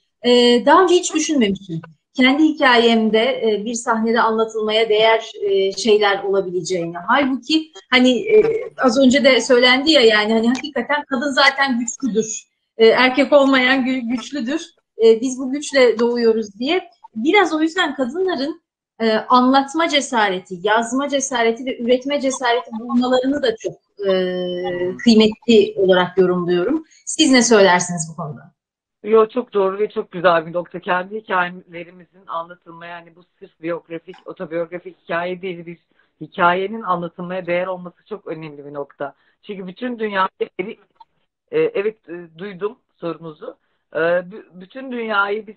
daha önce hiç düşünmemiştim kendi hikayemde e, bir sahnede anlatılmaya değer e, şeyler olabileceğini. Halbuki hani e, az önce de söylendi ya yani hani hakikaten kadın zaten güçlüdür. Erkek olmayan gü güçlüdür. Biz bu güçle doğuyoruz diye. Biraz o yüzden kadınların anlatma cesareti, yazma cesareti ve üretme cesareti bulmalarını da çok kıymetli olarak yorumluyorum. Siz ne söylersiniz bu konuda?
Yo çok doğru ve çok güzel bir nokta. Kendi hikayelerimizin anlatılmaya yani bu sırf biyografik, otobiyografik hikaye değil bir hikayenin anlatılmaya değer olması çok önemli bir nokta. Çünkü bütün dünyayı e, evet e, duydum sorunuzu. E, bütün dünyayı biz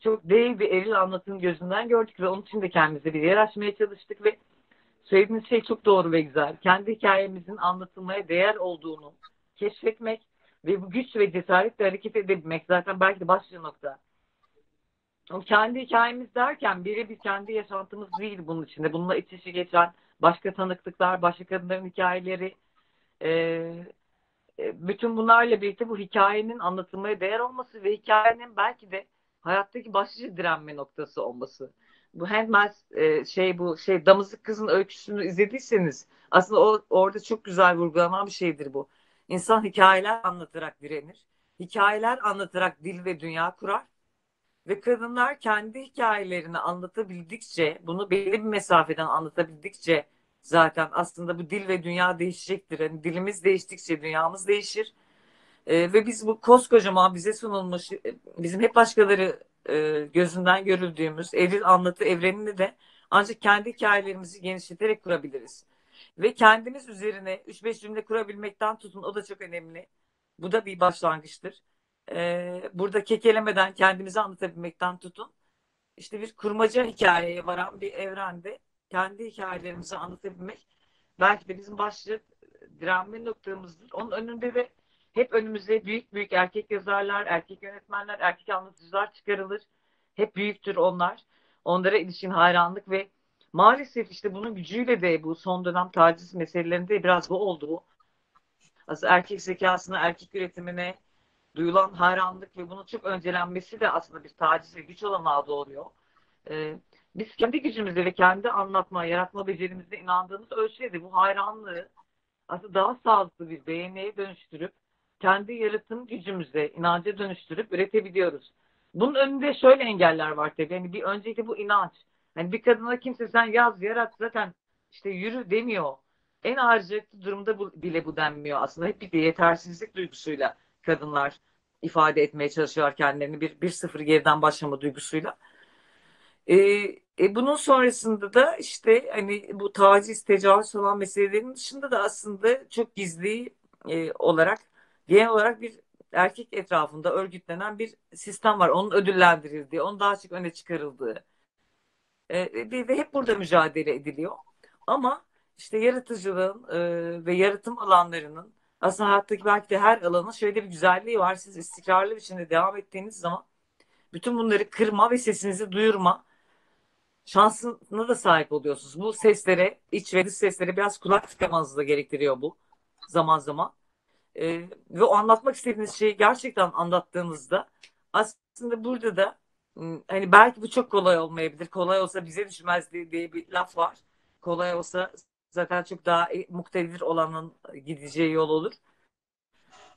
çok değil bir eril anlatım gözünden gördük ve onun için de kendimize bir yer açmaya çalıştık ve söylediğiniz şey çok doğru ve güzel. Kendi hikayemizin anlatılmaya değer olduğunu keşfetmek ve bu güç ve cesaretle hareket edebilmek zaten belki de başlıca nokta. O kendi hikayemiz derken biri bir kendi yaşantımız değil bunun içinde. Bununla iç içe geçen başka tanıklıklar, başka kadınların hikayeleri, e, e, bütün bunlarla birlikte bu hikayenin anlatılmaya değer olması ve hikayenin belki de hayattaki başlıca direnme noktası olması. Bu Handmaid's e, şey bu şey Damızlık Kızın öyküsünü izlediyseniz aslında o orada çok güzel vurgulanan bir şeydir bu. İnsan hikayeler anlatarak direnir. Hikayeler anlatarak dil ve dünya kurar. Ve kadınlar kendi hikayelerini anlatabildikçe, bunu belli bir mesafeden anlatabildikçe zaten aslında bu dil ve dünya değişecektir. Yani dilimiz değiştikçe dünyamız değişir. E, ve biz bu koskocaman bize sunulmuş, e, bizim hep başkaları e, gözünden görüldüğümüz eril anlatı evrenini de ancak kendi hikayelerimizi genişleterek kurabiliriz. Ve kendimiz üzerine 3-5 cümle kurabilmekten tutun o da çok önemli. Bu da bir başlangıçtır. Ee, burada kekelemeden kendimizi anlatabilmekten tutun. İşte bir kurmaca hikayeye varan bir evrende kendi hikayelerimizi anlatabilmek belki de bizim başlı direnme noktamızdır. Onun önünde de hep önümüze büyük büyük erkek yazarlar, erkek yönetmenler, erkek anlatıcılar çıkarılır. Hep büyüktür onlar. Onlara ilişkin hayranlık ve maalesef işte bunun gücüyle de bu son dönem taciz meselelerinde biraz bu oldu. Aslında erkek zekasına, erkek üretimine duyulan hayranlık ve bunun çok öncelenmesi de aslında bir taciz ve güç olanağı doğuruyor. Ee, biz kendi gücümüzde ve kendi anlatma, yaratma becerimizde inandığımız ölçüde bu hayranlığı aslında daha sağlıklı bir beğeniye dönüştürüp kendi yaratım gücümüze, inanca dönüştürüp üretebiliyoruz. Bunun önünde şöyle engeller var tabii. Yani bir önceki bu inanç. Yani bir kadına kimse sen yaz, yarat zaten işte yürü demiyor. En ağırcılıklı durumda bu, bile bu denmiyor aslında. Hep bir yetersizlik duygusuyla kadınlar ifade etmeye çalışıyor kendilerini bir, bir sıfır geriden başlama duygusuyla. E, e, bunun sonrasında da işte hani bu taciz, tecavüz olan meselelerin dışında da aslında çok gizli e, olarak genel olarak bir erkek etrafında örgütlenen bir sistem var. Onun ödüllendirildiği, onun daha çok öne çıkarıldığı e, ve hep burada mücadele ediliyor. Ama işte yaratıcılığın e, ve yaratım alanlarının aslında hayattaki belki de her alanın şöyle bir güzelliği var. Siz istikrarlı biçimde devam ettiğiniz zaman bütün bunları kırma ve sesinizi duyurma şansına da sahip oluyorsunuz. Bu seslere, iç ve dış seslere biraz kulak tıkamanızı da gerektiriyor bu zaman zaman. Ee, ve o anlatmak istediğiniz şeyi gerçekten anlattığınızda aslında burada da hani belki bu çok kolay olmayabilir. Kolay olsa bize düşmez diye, diye bir laf var. Kolay olsa zaten çok daha muktedir olanın gideceği yol olur.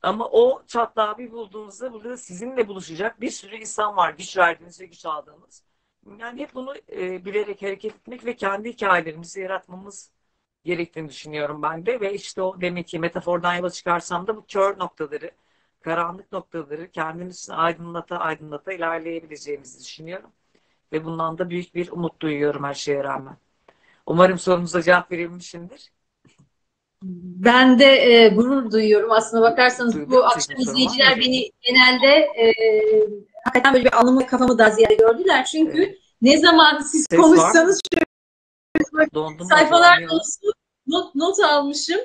Ama o çatlağı bir bulduğunuzda burada sizinle buluşacak bir sürü insan var. Güç verdiğiniz ve güç aldığınız. Yani hep bunu e, bilerek hareket etmek ve kendi hikayelerimizi yaratmamız gerektiğini düşünüyorum ben de. Ve işte o demek ki metafordan yola çıkarsam da bu kör noktaları, karanlık noktaları kendimiz aydınlata aydınlata ilerleyebileceğimizi düşünüyorum. Ve bundan da büyük bir umut duyuyorum her şeye rağmen. Umarım sorunuza cevap verilmişimdir.
Ben de e, gurur duyuyorum. Aslına bakarsanız Duydum, bu akşam izleyiciler beni genelde e, hakikaten böyle bir anımı kafamı da ziyade gördüler. Çünkü evet. ne zaman siz Ses konuşsanız şöyle sayfalar dolusu not, not almışım.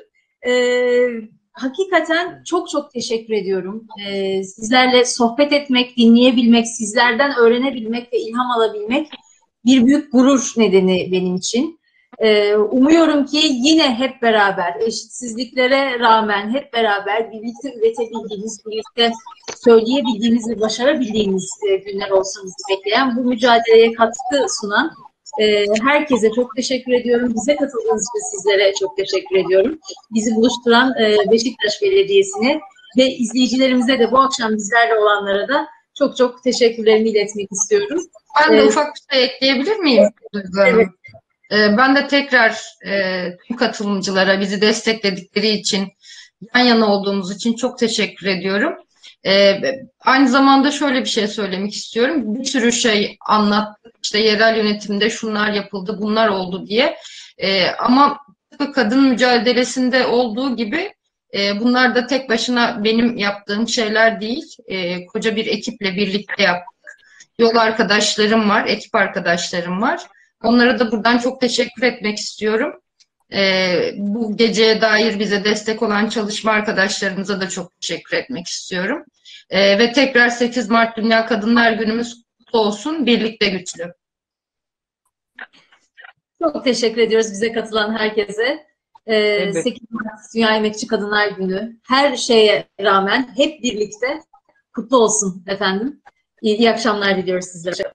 Ee, hakikaten çok çok teşekkür ediyorum. Ee, sizlerle sohbet etmek, dinleyebilmek, sizlerden öğrenebilmek ve ilham alabilmek bir büyük gurur nedeni benim için. Ee, umuyorum ki yine hep beraber, eşitsizliklere rağmen hep beraber birlikte üretebildiğimiz, birlikte söyleyebildiğimiz ve başarabildiğimiz e, günler olsun bekleyen, bu mücadeleye katkı sunan e, herkese çok teşekkür ediyorum. Bize katıldığınız için sizlere çok teşekkür ediyorum. Bizi buluşturan e, Beşiktaş Belediyesi'ne ve izleyicilerimize de bu akşam bizlerle olanlara da çok çok teşekkürlerimi iletmek istiyorum.
Ben de ee, ufak bir şey ekleyebilir miyim? Evet. Ee, ben de tekrar e, tüm katılımcılara bizi destekledikleri için, yan yana olduğumuz için çok teşekkür ediyorum. Ee, aynı zamanda şöyle bir şey söylemek istiyorum. Bir sürü şey anlattık. İşte yerel yönetimde şunlar yapıldı, bunlar oldu diye. Ee, ama kadın mücadelesinde olduğu gibi e, bunlar da tek başına benim yaptığım şeyler değil. koca bir ekiple birlikte yaptık. Yol arkadaşlarım var, ekip arkadaşlarım var. Onlara da buradan çok teşekkür etmek istiyorum. Ee, bu geceye dair bize destek olan çalışma arkadaşlarımıza da çok teşekkür etmek istiyorum. Ee, ve tekrar 8 Mart Dünya Kadınlar Günümüz kutlu olsun. Birlikte güçlü.
Çok teşekkür ediyoruz bize katılan herkese. Ee, evet. 8 Mart Dünya Emekçi Kadınlar Günü. Her şeye rağmen hep birlikte kutlu olsun efendim. İyi, iyi akşamlar diliyoruz sizlere.